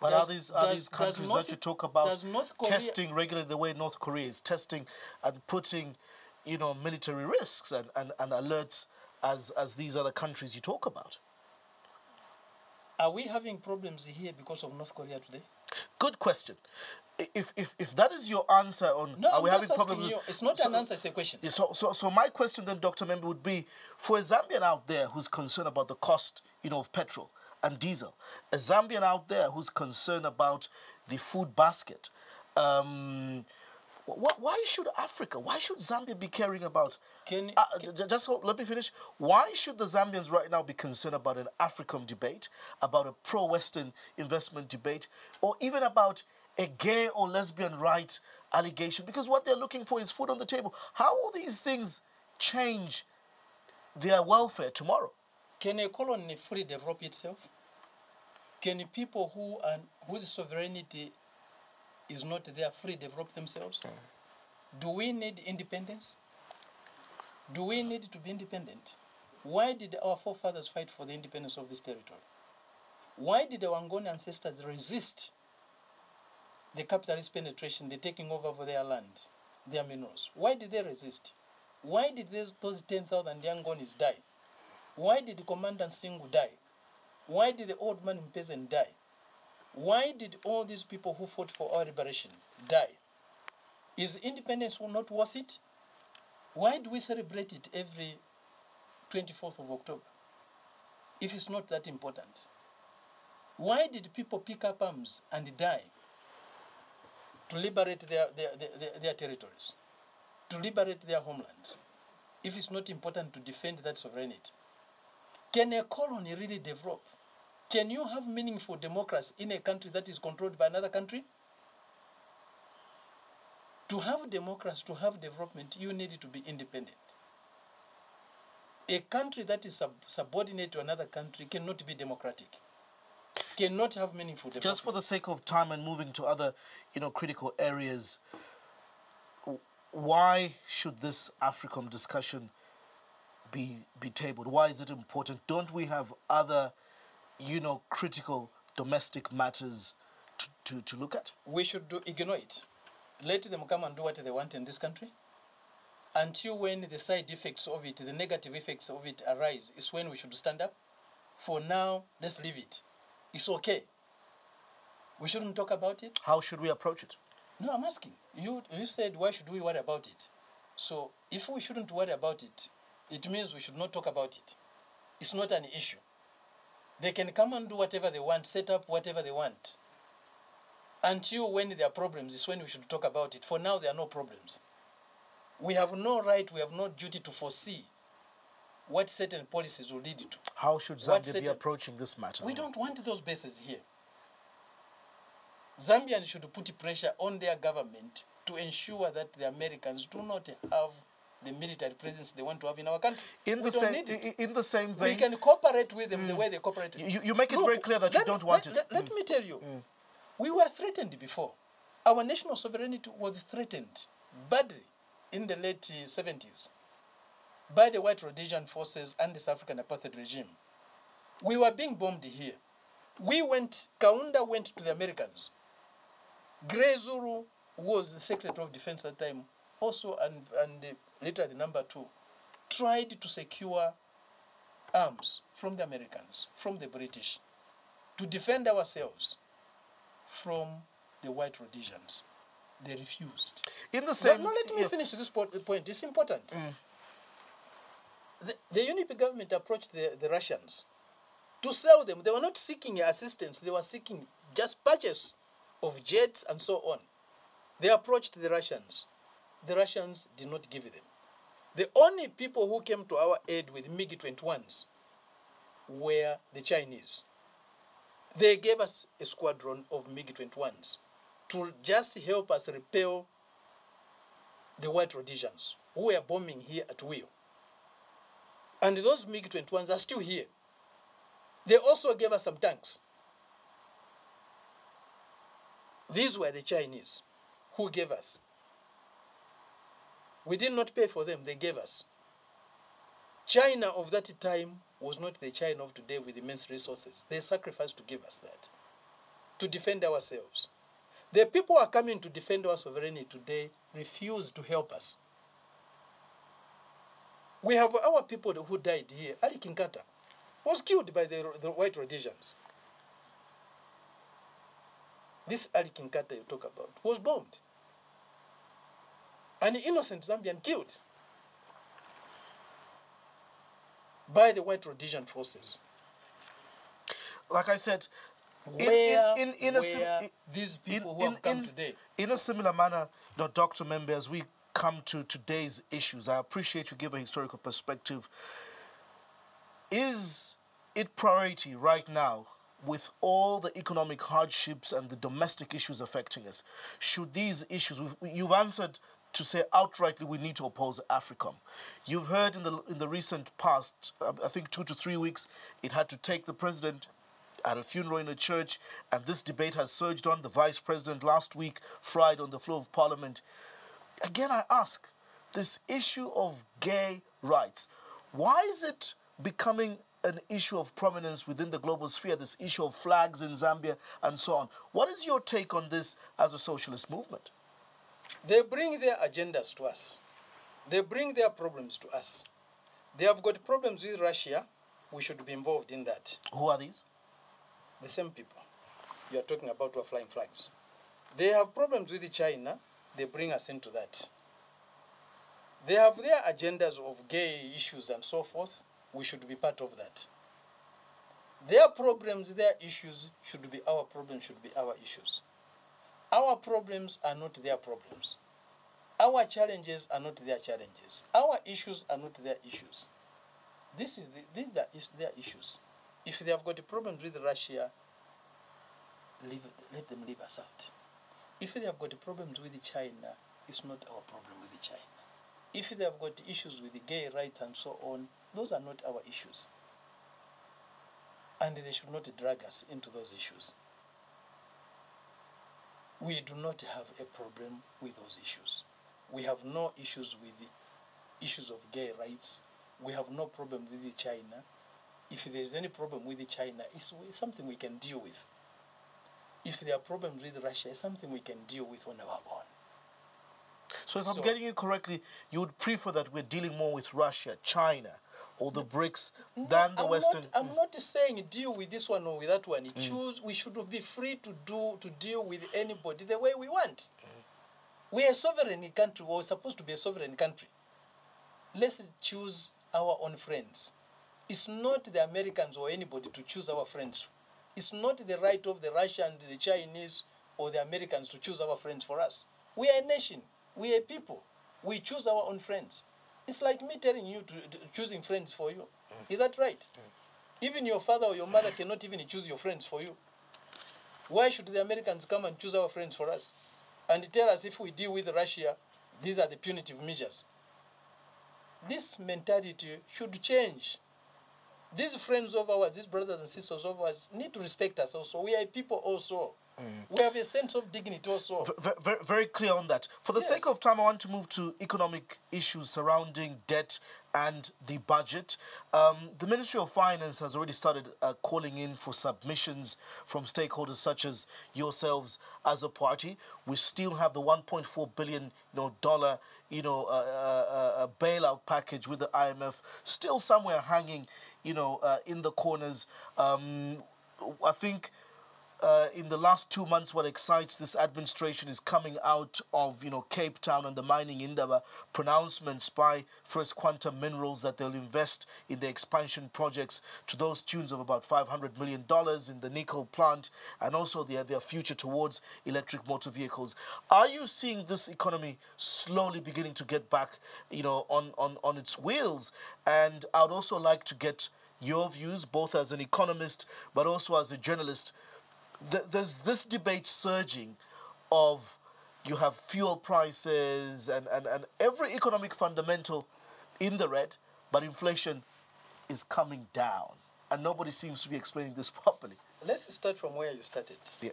But Does- are these are does- these countries North- that you talk about Korea- testing regularly the way North Korea is testing and putting, you know, military risks and, and, and alerts as as these other countries you talk about? Are we having problems here because of North Korea today? Good question. If, if, if that is your answer on No, are we having problems? you. It's not an answer, it's a question. Yeah, so, so, so my question then, Dr. M'Membe, would be for a Zambian out there who's concerned about the cost, you know, of petrol and diesel, a Zambian out there who's concerned about the food basket, um, wh- why should Africa, why should Zambia be caring about? Can, uh, j- just hold, let me finish. Why should the Zambians right now be concerned about an AFRICOM debate, about a pro-Western investment debate, or even about a gay or lesbian right allegation? Because what they're looking for is food on the table. How will these things change their welfare tomorrow? Can a colony fully develop itself? Can people who are, whose sovereignty is not there fully develop themselves? Hmm. Do we need independence? Do we need to be independent? Why did our forefathers fight for the independence of this territory? Why did our Angoni ancestors resist the capitalist penetration, the taking over for their land, their minerals? Why did they resist? Why did those, those 10,000 Angonis die? Why did the Commander Singu die? Why did the old man in peasant die? Why did all these people who fought for our liberation die? Is independence not worth it? Why do we celebrate it every 24th of October if it's not that important? Why did people pick up arms and die to liberate their, their, their, their, territories, to liberate their homelands, if it's not important to defend that sovereignty? Can a colony really develop? Can you have meaningful democracy in a country that is controlled by another country? To have democracy, to have development, you need to be independent. A country that is sub- subordinate to another country cannot be democratic, cannot have meaningful development. Just for the sake of time and moving to other, you know, critical areas, why should this AFRICOM discussion be be tabled? Why is it important? Don't we have other, you know, critical domestic matters to, to, to look at? we should do, ignore it. Let them come and do what they want in this country. Until when the side effects of it, the negative effects of it arise, is when we should stand up. For now, let's leave it. It's okay. We shouldn't talk about it. How should we approach it? No, I'm asking. You, you said, why should we worry about it? So, if we shouldn't worry about it, it means we should not talk about it. It's not an issue. They can come and do whatever they want, set up whatever they want. Until when there are problems is when we should talk about it. For now, there are no problems. We have no right, we have no duty to foresee what certain policies will lead to. How should Zambia be approaching this matter? We don't want those bases here. Zambians should put pressure on their government to ensure that the Americans do not have the military presence they want to have in our country. In we the don't same in the same vein, we can cooperate with them the way they cooperate. You- you make it Look, very clear that you don't want let- it. Let, let me tell you, we were threatened before. Our national sovereignty was threatened badly in the late uh, 70s by the White Rhodesian forces and the South African apartheid regime. We were being bombed here. We went, Kaunda went to the Americans. Grey Zulu was the Secretary of Defense at the time, also, and, and later the number two, tried to secure arms from the Americans, from the British, to defend ourselves from the White Rhodesians. They refused. In the same, no, let me yeah. finish this point. It's important. Mm. The, the UNIP government approached the, the Russians to sell them. They were not seeking assistance, they were seeking just purchase of jets and so on. They approached the Russians. The Russians did not give them. The only people who came to our aid with MiG 21s were the Chinese. They gave us a squadron of MiG 21s to just help us repel the White Rhodesians who were bombing here at will. And those MiG 21s are still here. They also gave us some tanks. These were the Chinese who gave us. We did not pay for them, they gave us. China of that time was not the China of today with immense resources. They sacrificed to give us that, to defend ourselves. The people who are coming to defend our sovereignty today refuse to help us. We have our people who died here. Ali Kinkata was killed by the, the White Rhodesians. This Ali Kinkata you talk about was bombed. An innocent Zambian killed by the White Rhodesian forces. Like I said, in, Where, in, in, in a sim- where in- these people in- who have come today. In a similar manner, know, Dr. M'Membes, we come to today's issues, I appreciate you give a historical perspective. Is it priority right now, with all the economic hardships and the domestic issues affecting us? Should these issues, you've answered to say outrightly we need to oppose AFRICOM. You've heard in the in the recent past, uh, I think two to three weeks, it had to take the president at a funeral in a church, and this debate has surged on. The vice president last week fried on the floor of parliament. Again, I ask this issue of gay rights, why is it becoming an issue of prominence within the global sphere, this issue of flags in Zambia and so on? What is your take on this as a socialist movement? They bring their agendas to us. They bring their problems to us. They have got problems with Russia. We should be involved in that. Who are these? The same people you are talking about who are flying flags. They have problems with China. They bring us into that. They have their agendas of gay issues and so forth. We should be part of that. Their problems, their issues should be our problems, should be our issues. Our problems are not their problems. Our challenges are not their challenges. Our issues are not their issues. This is the, these are is- their issues. If they have got problems with Russia, leave, let them leave us out. If they have got problems with China, it's not our problem with China. If they have got issues with the gay rights and so on, those are not our issues. And they should not drag us into those issues. We do not have a problem with those issues. We have no issues with the issues of gay rights. We have no problem with China. If there is any problem with China, it's, it's something we can deal with. If there are problems with Russia, it's something we can deal with on our own. So, if I'm getting you correctly, you would prefer that we're dealing more with Russia, China, or the BRICS than the I'm Western. Not, I'm not saying deal with this one or with that one. Mm. Choose. We should be free to do to deal with anybody the way we want. Mm. We are a sovereign country. We're supposed to be a sovereign country. Let's choose our own friends. It's not the Americans or anybody to choose our friends. It's not the right of the Russians, the Chinese, or the Americans to choose our friends for us. We are a nation. We are a people. We choose our own friends. It's like me telling you to, to choosing friends for you. Mm. Is that right? Mm. Even your father or your mother cannot even choose your friends for you. Why should the Americans come and choose our friends for us? And tell us if we deal with Russia, these are the punitive measures. This mentality should change. These friends of ours, these brothers and sisters of ours, need to respect us also. We are people also. We have a sense of dignity also. very, very clear on that. For the sake of time, I want to move to economic issues surrounding debt and the budget. Um, the Ministry of Finance has already started uh, calling in for submissions from stakeholders such as yourselves as a party. We still have the 1.4 billion, you know, dollar, you know, uh, uh, uh, bailout package with the IMF still somewhere hanging, you know, uh, in the corners. Um, I think uh, in the last two months, what excites this administration is coming out of you know Cape Town and the mining Indaba pronouncements by First Quantum Minerals that they'll invest in the expansion projects to those tunes of about 500 million dollars in the nickel plant and also their their future towards electric motor vehicles. Are you seeing this economy slowly beginning to get back, you know, on on on its wheels? And I'd also like to get your views, both as an economist but also as a journalist th- there's this debate surging of you have fuel prices and, and, and every economic fundamental in the red, but inflation is coming down. And nobody seems to be explaining this properly. Let's start from where you started. Yeah.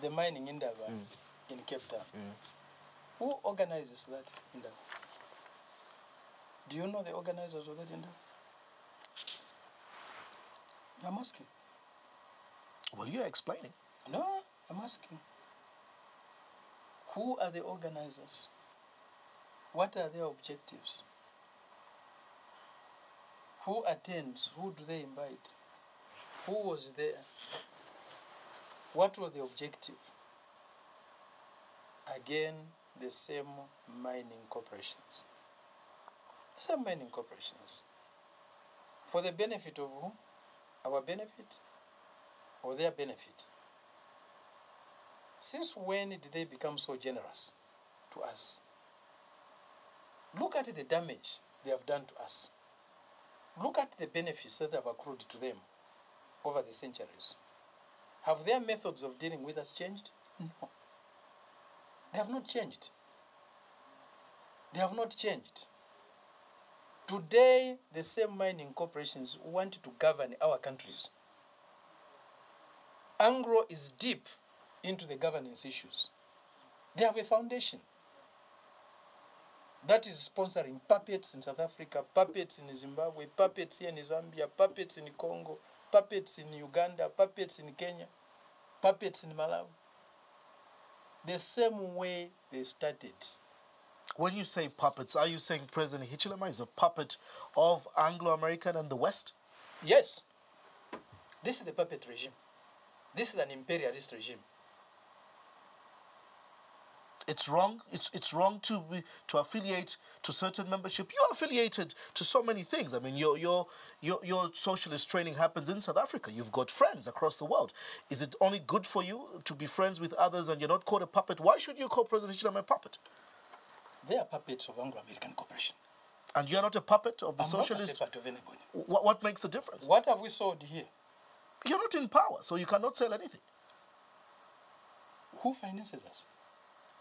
The mining Indaba mm. in Cape Town. Mm. Who organizes that Indaba? Do you know the organizers of that in Indaba? I'm asking. Well, you're explaining. No, I'm asking. Who are the organizers? What are their objectives? Who attends? Who do they invite? Who was there? What was the objective? again the same mining corporations. The same mining corporations. For the benefit of who? Our benefit or their benefit? Since when did they become so generous to us? Look at the damage they have done to us. Look at the benefits that have accrued to them over the centuries. Have their methods of dealing with us changed? No. They have not changed. They have not changed. Today, the same mining corporations want to govern our countries. Anglo is deep into the governance issues. They have a foundation that is sponsoring puppets in South Africa, puppets in Zimbabwe, puppets here in Zambia, puppets in Congo, puppets in Uganda, puppets in Kenya, puppets in Malawi. The same way they started. When you say puppets, are you saying President Hichilema is a puppet of Anglo-American and the West? Yes. This is the puppet regime. This is an imperialist regime. It's wrong. It's it's wrong to be to affiliate to certain membership. You're affiliated to so many things. I mean, your your your your socialist training happens in South Africa. You've got friends across the world. Is it only good for you to be friends with others and you're not called a puppet? Why should you call President Hichilema a puppet? They are puppets of Anglo-American Corporation. And you're not a puppet of the I'm socialist. not a puppet of anybody. What what makes the difference? What have we sold here? You're not in power, so you cannot sell anything. Who finances us?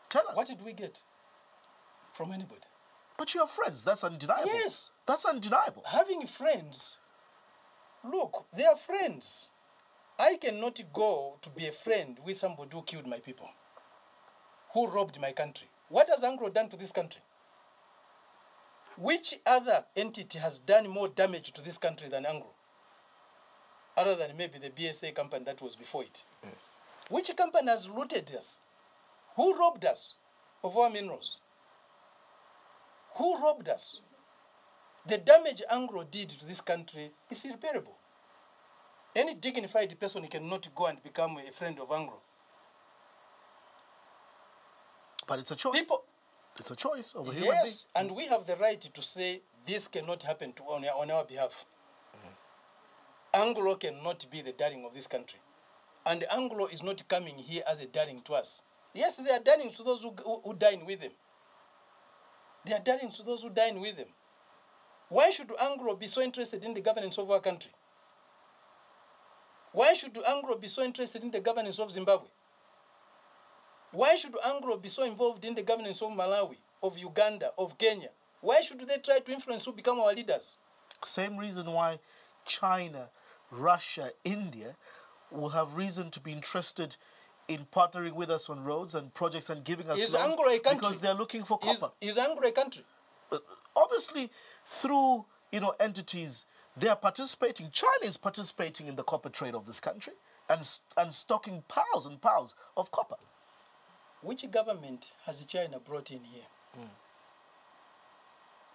Tell us. What did we get from anybody? But you have friends. That's undeniable. Yes. That's undeniable. Having friends, look, they are friends. I cannot go to be a friend with somebody who killed my people, who robbed my country. What has Anglo done to this country? Which other entity has done more damage to this country than Anglo? Other than maybe the BSA company that was before it. Which company has looted us? Who robbed us of our minerals? Who robbed us? The damage Anglo did to this country is irreparable. Any dignified person cannot go and become a friend of Anglo. But it's a choice. People, it's a choice of a human yes, and we have the right to say this cannot happen to on, on our behalf. Anglo cannot be the darling of this country. And Anglo is not coming here as a darling to us. Yes, they are darling to those who, who, dine with them. They are darling to those who dine with them. Why should Anglo be so interested in the governance of our country? Why should Anglo be so interested in the governance of Zimbabwe? Why should Anglo be so involved in the governance of Malawi, of Uganda, of Kenya? Why should they try to influence who become our leaders? Same reason why China, Russia, India will have reason to be interested in partnering with us on roads and projects and giving us Is loans a country? because they're looking for Is, copper. is Anglo a country? Uh, Obviously, through you know entities, they are participating. China is participating in the copper trade of this country and and stocking piles and piles of copper. Which government has China brought in here?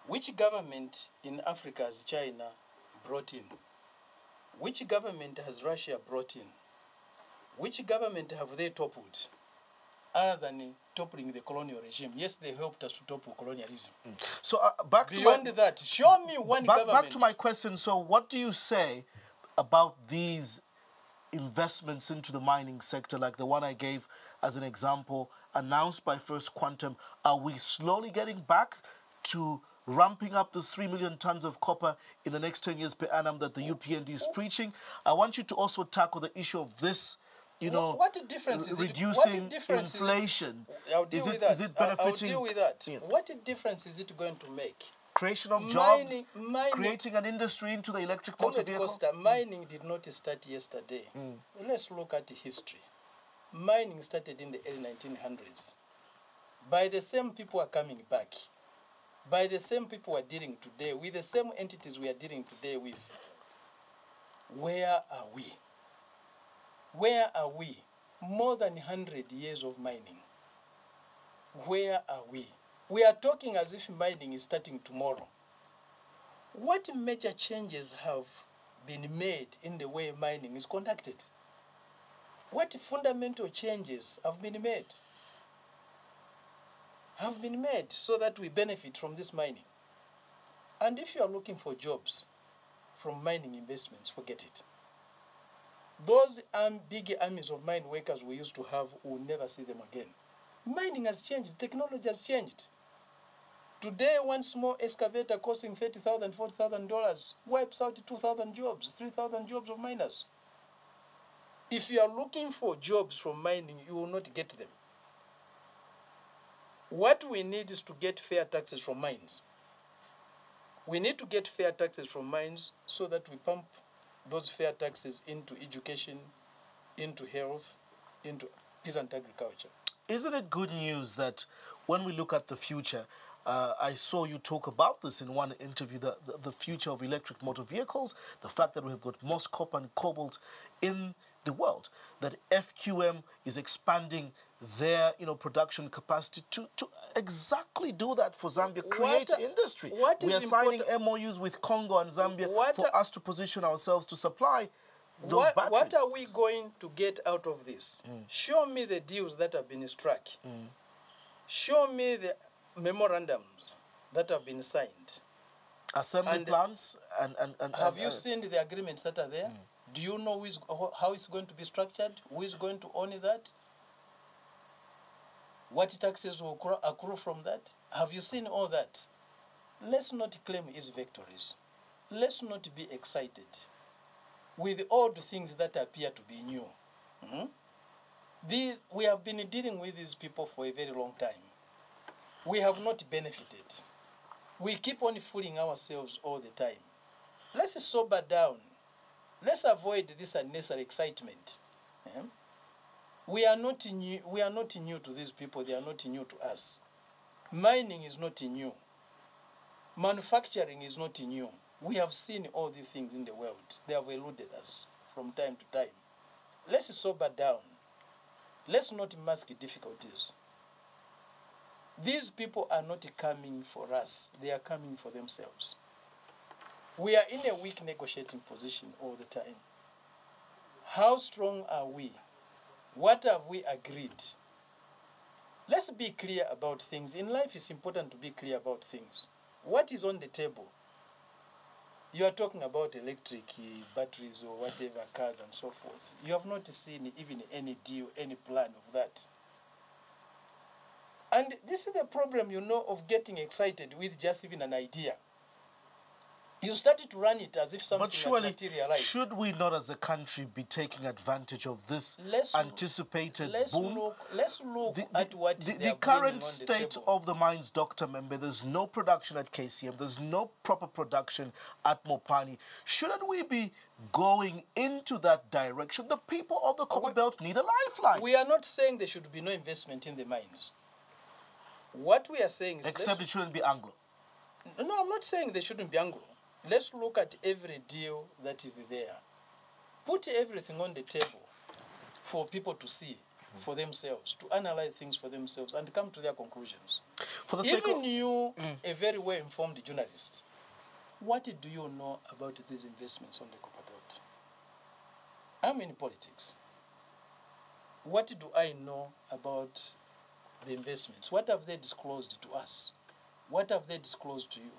Which government in Africa has China brought in? Which government has Russia brought in? Which government have they toppled? Other than toppling the colonial regime. Yes, they helped us to topple colonialism. So uh, back Beyond to my, that, show me one back, government. back to my question. So, what do you say about these investments into the mining sector, like the one I gave as an example, announced by First Quantum? Are we slowly getting back to ramping up the 3 million tons of copper in the next 10 years per annum that the UPND is preaching? I want you to also tackle the issue of this. You know, what, what difference is it? reducing what difference inflation. Is it, I'll deal is with it, that. is it benefiting? I'll deal with that. Yeah. What difference is it going to make? creation of jobs, Mining- mining- creating an industry into the electric motor vehicle. Costa, mining did not start yesterday. Mm. Let's look at the history. Mining started in the early 1900s. By the same people are coming back. By the same people we are dealing today, with the same entities we are dealing today with. Where are we? Where are we? More than 100 years of mining. Where are we? We are talking as if mining is starting tomorrow. What major changes have been made in the way mining is conducted? What fundamental changes have been made? Have been made so that we benefit from this mining. And if you are looking for jobs from mining investments, forget it. Those um, big armies of mine workers we used to have, we'll never see them again. Mining has changed, technology has changed. Today, one small excavator costing $30,000, $40,000 wipes out 2,000 jobs, 3,000 jobs of miners. If you are looking for jobs from mining, you will not get them. What we need is to get fair taxes from mines. We need to get fair taxes from mines so that we pump those fair taxes into education, into health, into peasant agriculture. Isn't it good news that when we look at the future, uh, I saw you talk about this in one interview the, the, the future of electric motor vehicles, the fact that we have got most copper and cobalt in the world, that FQM is expanding their you know production capacity to, to exactly do that for Zambia, create What- industry. what we are signing MOUs with Congo and Zambia What for us to position ourselves to supply those What, batteries. what are we going to get out of this? Show me the deals that have been struck. Show me the memorandums that have been signed. Assembly And- plans and, and, and Have and- you uh, seen the agreements that are there? Do you know who is, how it's going to be structured? Who is going to own that? What taxes will accrue- from that? Have you seen all that? Let's not claim its victories. Let's not be excited with the things that appear to be new. Mhm. These, we have been dealing with these people for a very long time. We have not benefited. We keep on fooling ourselves all the time. Let's sober down. Let's avoid this unnecessary excitement. eh? We are not new. We are not new to these people. They are not new to us. Mining is not new. Manufacturing is not new. We have seen all these things in the world. They have eluded us from time to time. Let's sober down. Let's not mask difficulties. These people are not coming for us, they are coming for themselves. We are in a weak negotiating position all the time. How strong are we? What have we agreed? Let's be clear about things. In life, it's important to be clear about things. What is on the table? You are talking about electric batteries or whatever, cars and so forth. You have not seen even any deal, any plan of that. And this is the problem, you know, of getting excited with just even an idea. You started to run it as if something But surely, materialized. should we not, as a country, be taking advantage of this Let's- anticipated let's boom? look, let's look at what the, they the current the state table. of the mines, Dr. M'Membe. there's no production at KCM, there's no proper production at Mopani. Shouldn't we be going into that direction? The people of the Copper Belt need a lifeline. We are not saying there should be no investment in the mines. What we are saying is Except it shouldn't be Anglo. No, I'm not saying there shouldn't be Anglo. Let's look at every deal that is there. Put everything on the table for people to see for themselves, to analyze things for themselves, and come to their conclusions. For the sake Even of- you, mm. a very well informed journalist, what do you know about these investments on the copper belt? I'm in politics. What do I know about the investments? What have they disclosed to us? What have they disclosed to you?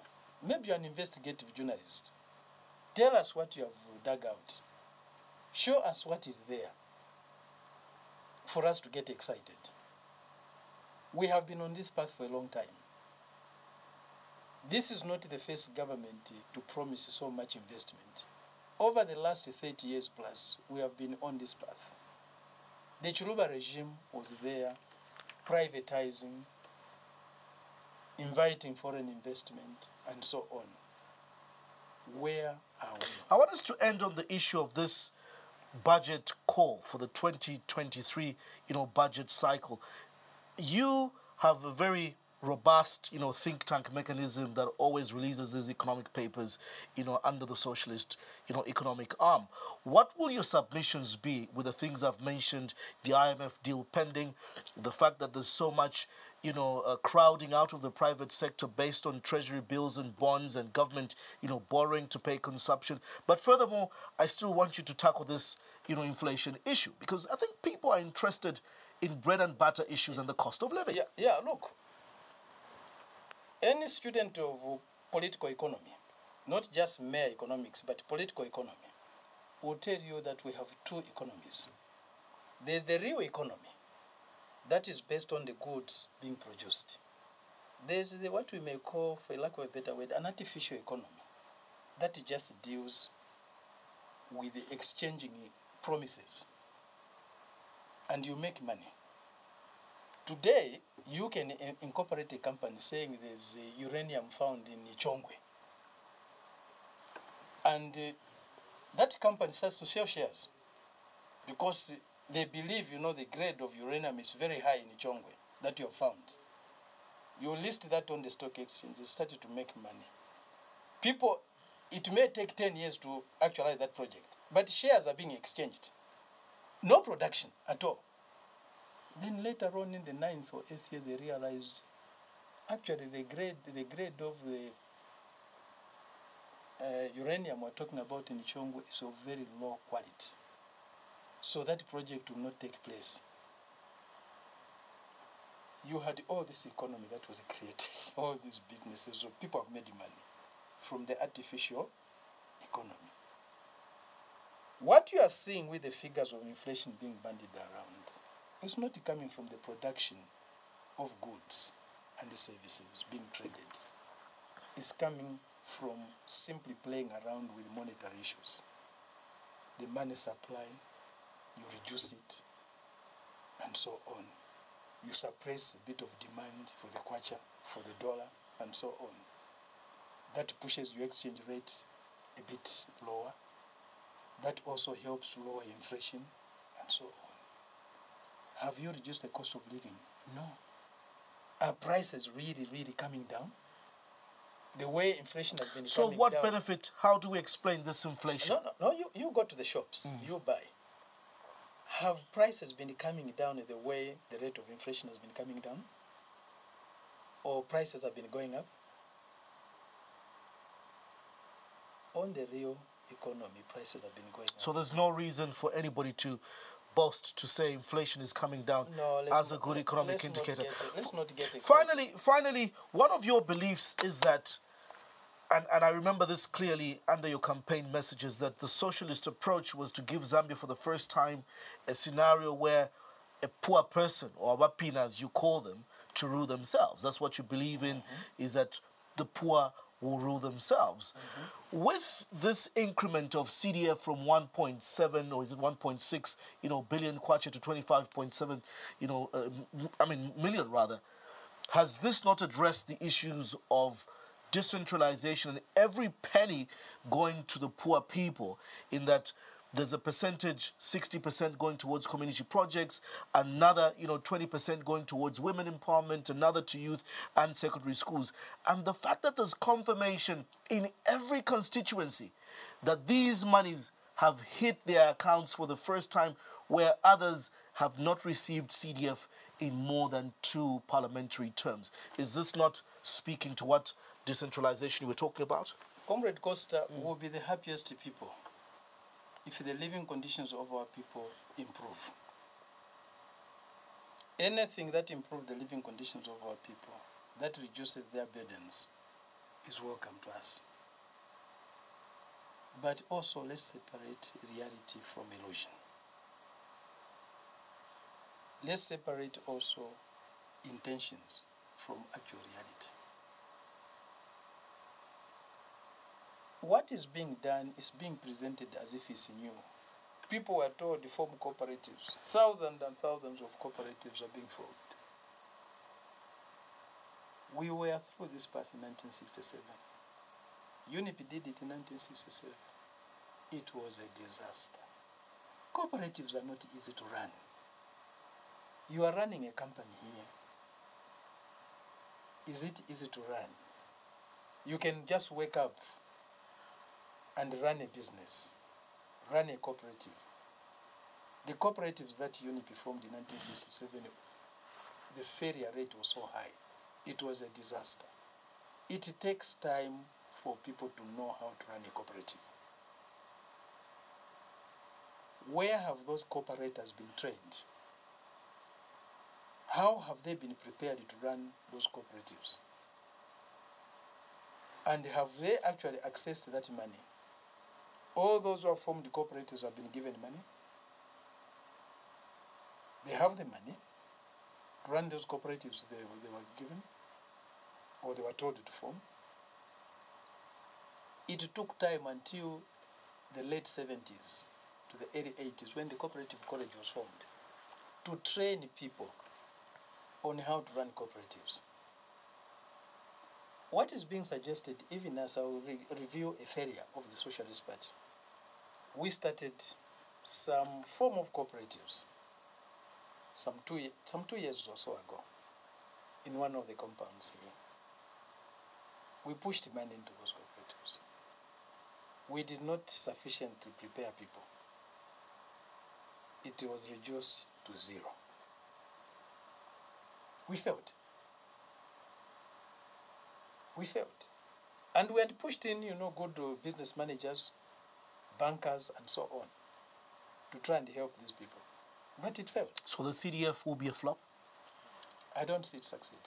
Maybe you're an investigative journalist. Tell us what you have dug out. Show us what is there for us to get excited. We have been on this path for a long time. This is not the first government to promise so much investment. Over the last 30 years plus, we have been on this path. The Chiluba regime was there, privatizing, inviting foreign investment, and so on. Where are we? I want us to end on the issue of this budget call for the 2023, you know, budget cycle. You have a very robust, you know, think tank mechanism that always releases these economic papers, you know, under the socialist, you know, economic arm. What will your submissions be with the things I've mentioned, the IMF deal pending, the fact that there's so much, you know, uh, crowding out of the private sector based on treasury bills and bonds and government, you know, borrowing to pay consumption. But furthermore, I still want you to tackle this, you know, inflation issue because I think people are interested in bread and butter issues and the cost of living. Yeah, yeah, look, Any student of political economy, not just mere economics, but political economy, will tell you that we have two economies. There's the real economy, that is based on the goods being produced. There's the, what we may call, for lack of a better word, an artificial economy that just deals with exchanging promises and you make money. Today, you can incorporate a company saying there's uranium found in Chongwe. And uh, that company starts to sell shares because they believe, you know, the grade of uranium is very high in Chongwe that you have found. You list that on the stock exchange, you started to make money. People, it may take 10 years to actualize that project, but shares are being exchanged. No production at all. Then later on in the ninth or eighth year, they realized actually the grade, the grade of the uh, uranium we're talking about in Chongwe is of very low quality. So that project will not take place. You had all this economy that was created, all these businesses, so people have made money from the artificial economy. What you are seeing with the figures of inflation being bandied around is not coming from the production of goods and the services being traded. It's coming from simply playing around with monetary issues. The money supply, you reduce it, and so on. You suppress a bit of demand for the kwacha, for the dollar, and so on. That pushes your exchange rate a bit lower. That also helps to lower inflation, and so on. Have you reduced the cost of living? No. Are prices really, really coming down? The way inflation has been So, what down. benefit? How do we explain this inflation? No, no, no. You, you go to the shops, mm. you buy. Have prices been coming down the way the rate of inflation has been coming down? Or prices have been going up? On the real economy, prices have been going up. So there's no reason for anybody to boast to say inflation is coming down No, as a not- good economic let's not indicator. get- let's not get excited. Finally, finally, one of your beliefs is that, and, and I remember this clearly under your campaign messages, that the socialist approach was to give Zambia for the first time a scenario where a poor person, or Wapina as you call them, to rule themselves. That's what you believe in, is that the poor will rule themselves. With this increment of CDF from 1.7 or is it 1.6, you know, billion kwacha to 25.7, you know, uh, m- I mean million rather, has this not addressed the issues of decentralization and every penny going to the poor people in that there's a percentage 60% going towards community projects another you know 20% going towards women empowerment another to youth and secondary schools and the fact that there's confirmation in every constituency that these monies have hit their accounts for the first time where others have not received CDF in more than two parliamentary terms. Is this not speaking to what decentralization were talking about? Comrade Costa will be the happiest people if the living conditions of our people improve. Anything that improves the living conditions of our people, that reduces their burdens, is welcome to us. But also, let's separate reality from illusion. Let's separate also intentions from actual reality. What is being done is being presented as if it's new. People were told to form cooperatives. Thousands and thousands of cooperatives are being formed. We were through this path in 1967. UNIP did it in 1967. It was a disaster. Cooperatives are not easy to run. You are running a company here. Is it easy to run? You can just wake up and run a business, run a cooperative. The cooperatives that UNIP formed in 1967, the failure rate was so high. It was a disaster. It takes time for people to know how to run a cooperative. Where have those cooperators been trained? How have they been prepared to run those cooperatives? And have they actually accessed that money? All those who have formed the cooperatives have been given money. They have the money to run those cooperatives they, they were given or they were told to form. It took time until the late 70s to the early 80s when the cooperative college was formed to train people on how to run cooperatives. What is being suggested, even as I will re- review a failure of the Socialist Party, we started some form of cooperatives some two, some two years or so ago in one of the compounds here. We pushed money into those cooperatives. We did not sufficiently prepare people. It was reduced to zero. We failed. We failed. And we had pushed in, you know, good uh, business managers, bankers, and so on to try and help these people. But it failed. So the CDF will be a flop? I don't see it succeed.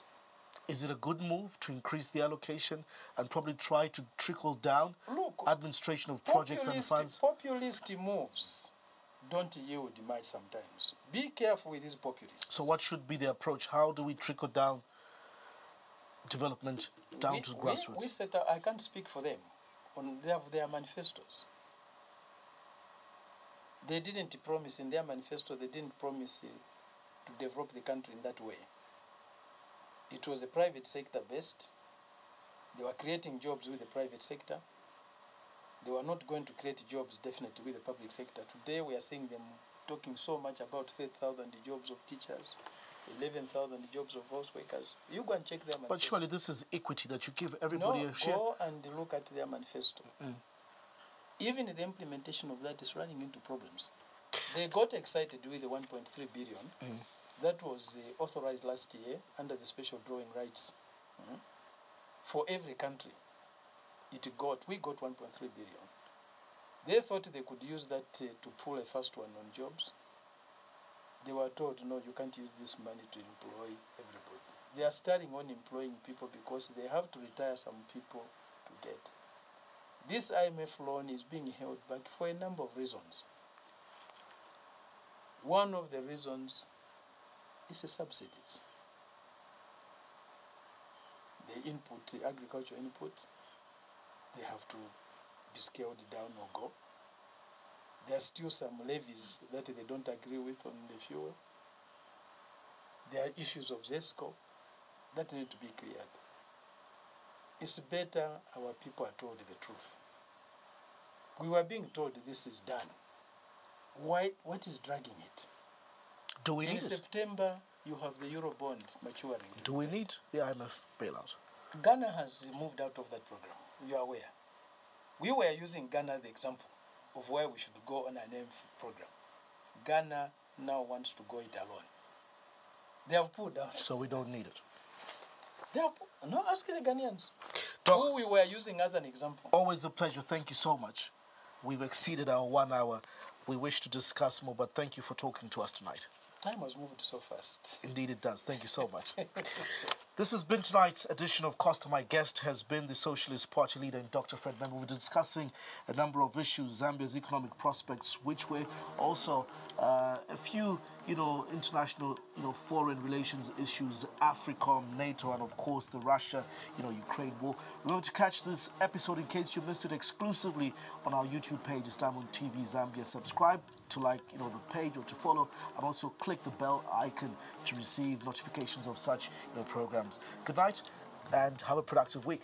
Is it a good move to increase the allocation and probably try to trickle down Look, administration of projects and funds? populist moves don't yield much sometimes. Be careful with these populists. So what should be the approach? How do we trickle down development down we, to we- grassroots? We, set up, I can't speak for them. On they have their manifestos. They didn't promise in their manifesto. They didn't promise uh, to develop the country in that way. It was a private sector based. They were creating jobs with the private sector. They were not going to create jobs definitely with the public sector. Today we are seeing them talking so much about 30,000 jobs of teachers, 11,000 jobs of house workers. You go and check their manifesto. But surely this is equity that you give everybody no, a share. go and look at their manifesto. Mm. Even the implementation of that is running into problems. They got excited with the 1.3 billion Mm. that was uh, authorized last year under the special drawing rights mm, for every country. It got we got 1.3 billion. They thought they could use that uh, to pull a first one on jobs. They were told, no, you can't use this money to employ everybody. They are starting on employing people because they have to retire some people to get. This IMF loan is being held back for a number of reasons. One of the reasons is the subsidies. The input, the agricultural input, they have to be scaled down or go. There are still some levies that they don't agree with on the fuel. There are issues of ZESCO that need to be cleared. It's better our people are told the truth. We were being told this is done. Why? What is dragging it? Do we In need it? September, you have the Eurobond maturing. Do we need the IMF bailout? Ghana has moved out of that program. You are aware. We were using Ghana as the example of where we should go on an IMF program. Ghana now wants to go it alone. They have pulled out. So we don't need it. They no ask the Ghanaians. Doc- who we were using as an example. Always a pleasure. Thank you so much. We've exceeded our one hour. We wish to discuss more, but thank you for talking to us tonight. Time has moved so fast. Indeed, it does. Thank you so much. this has been tonight's edition of Costa. My guest has been the Socialist Party leader, and Dr. Fred M'Membe. We're discussing a number of issues, Zambia's economic prospects, which way, also uh, a few, you know, international, you know, foreign relations issues, AFRICOM, NATO, and of course the Russia, you know, Ukraine war. Remember to catch this episode in case you missed it exclusively on our YouTube page, Diamond TV Zambia. Subscribe to like you know the page or to follow and also click the bell icon to receive notifications of such you know programs good night and have a productive week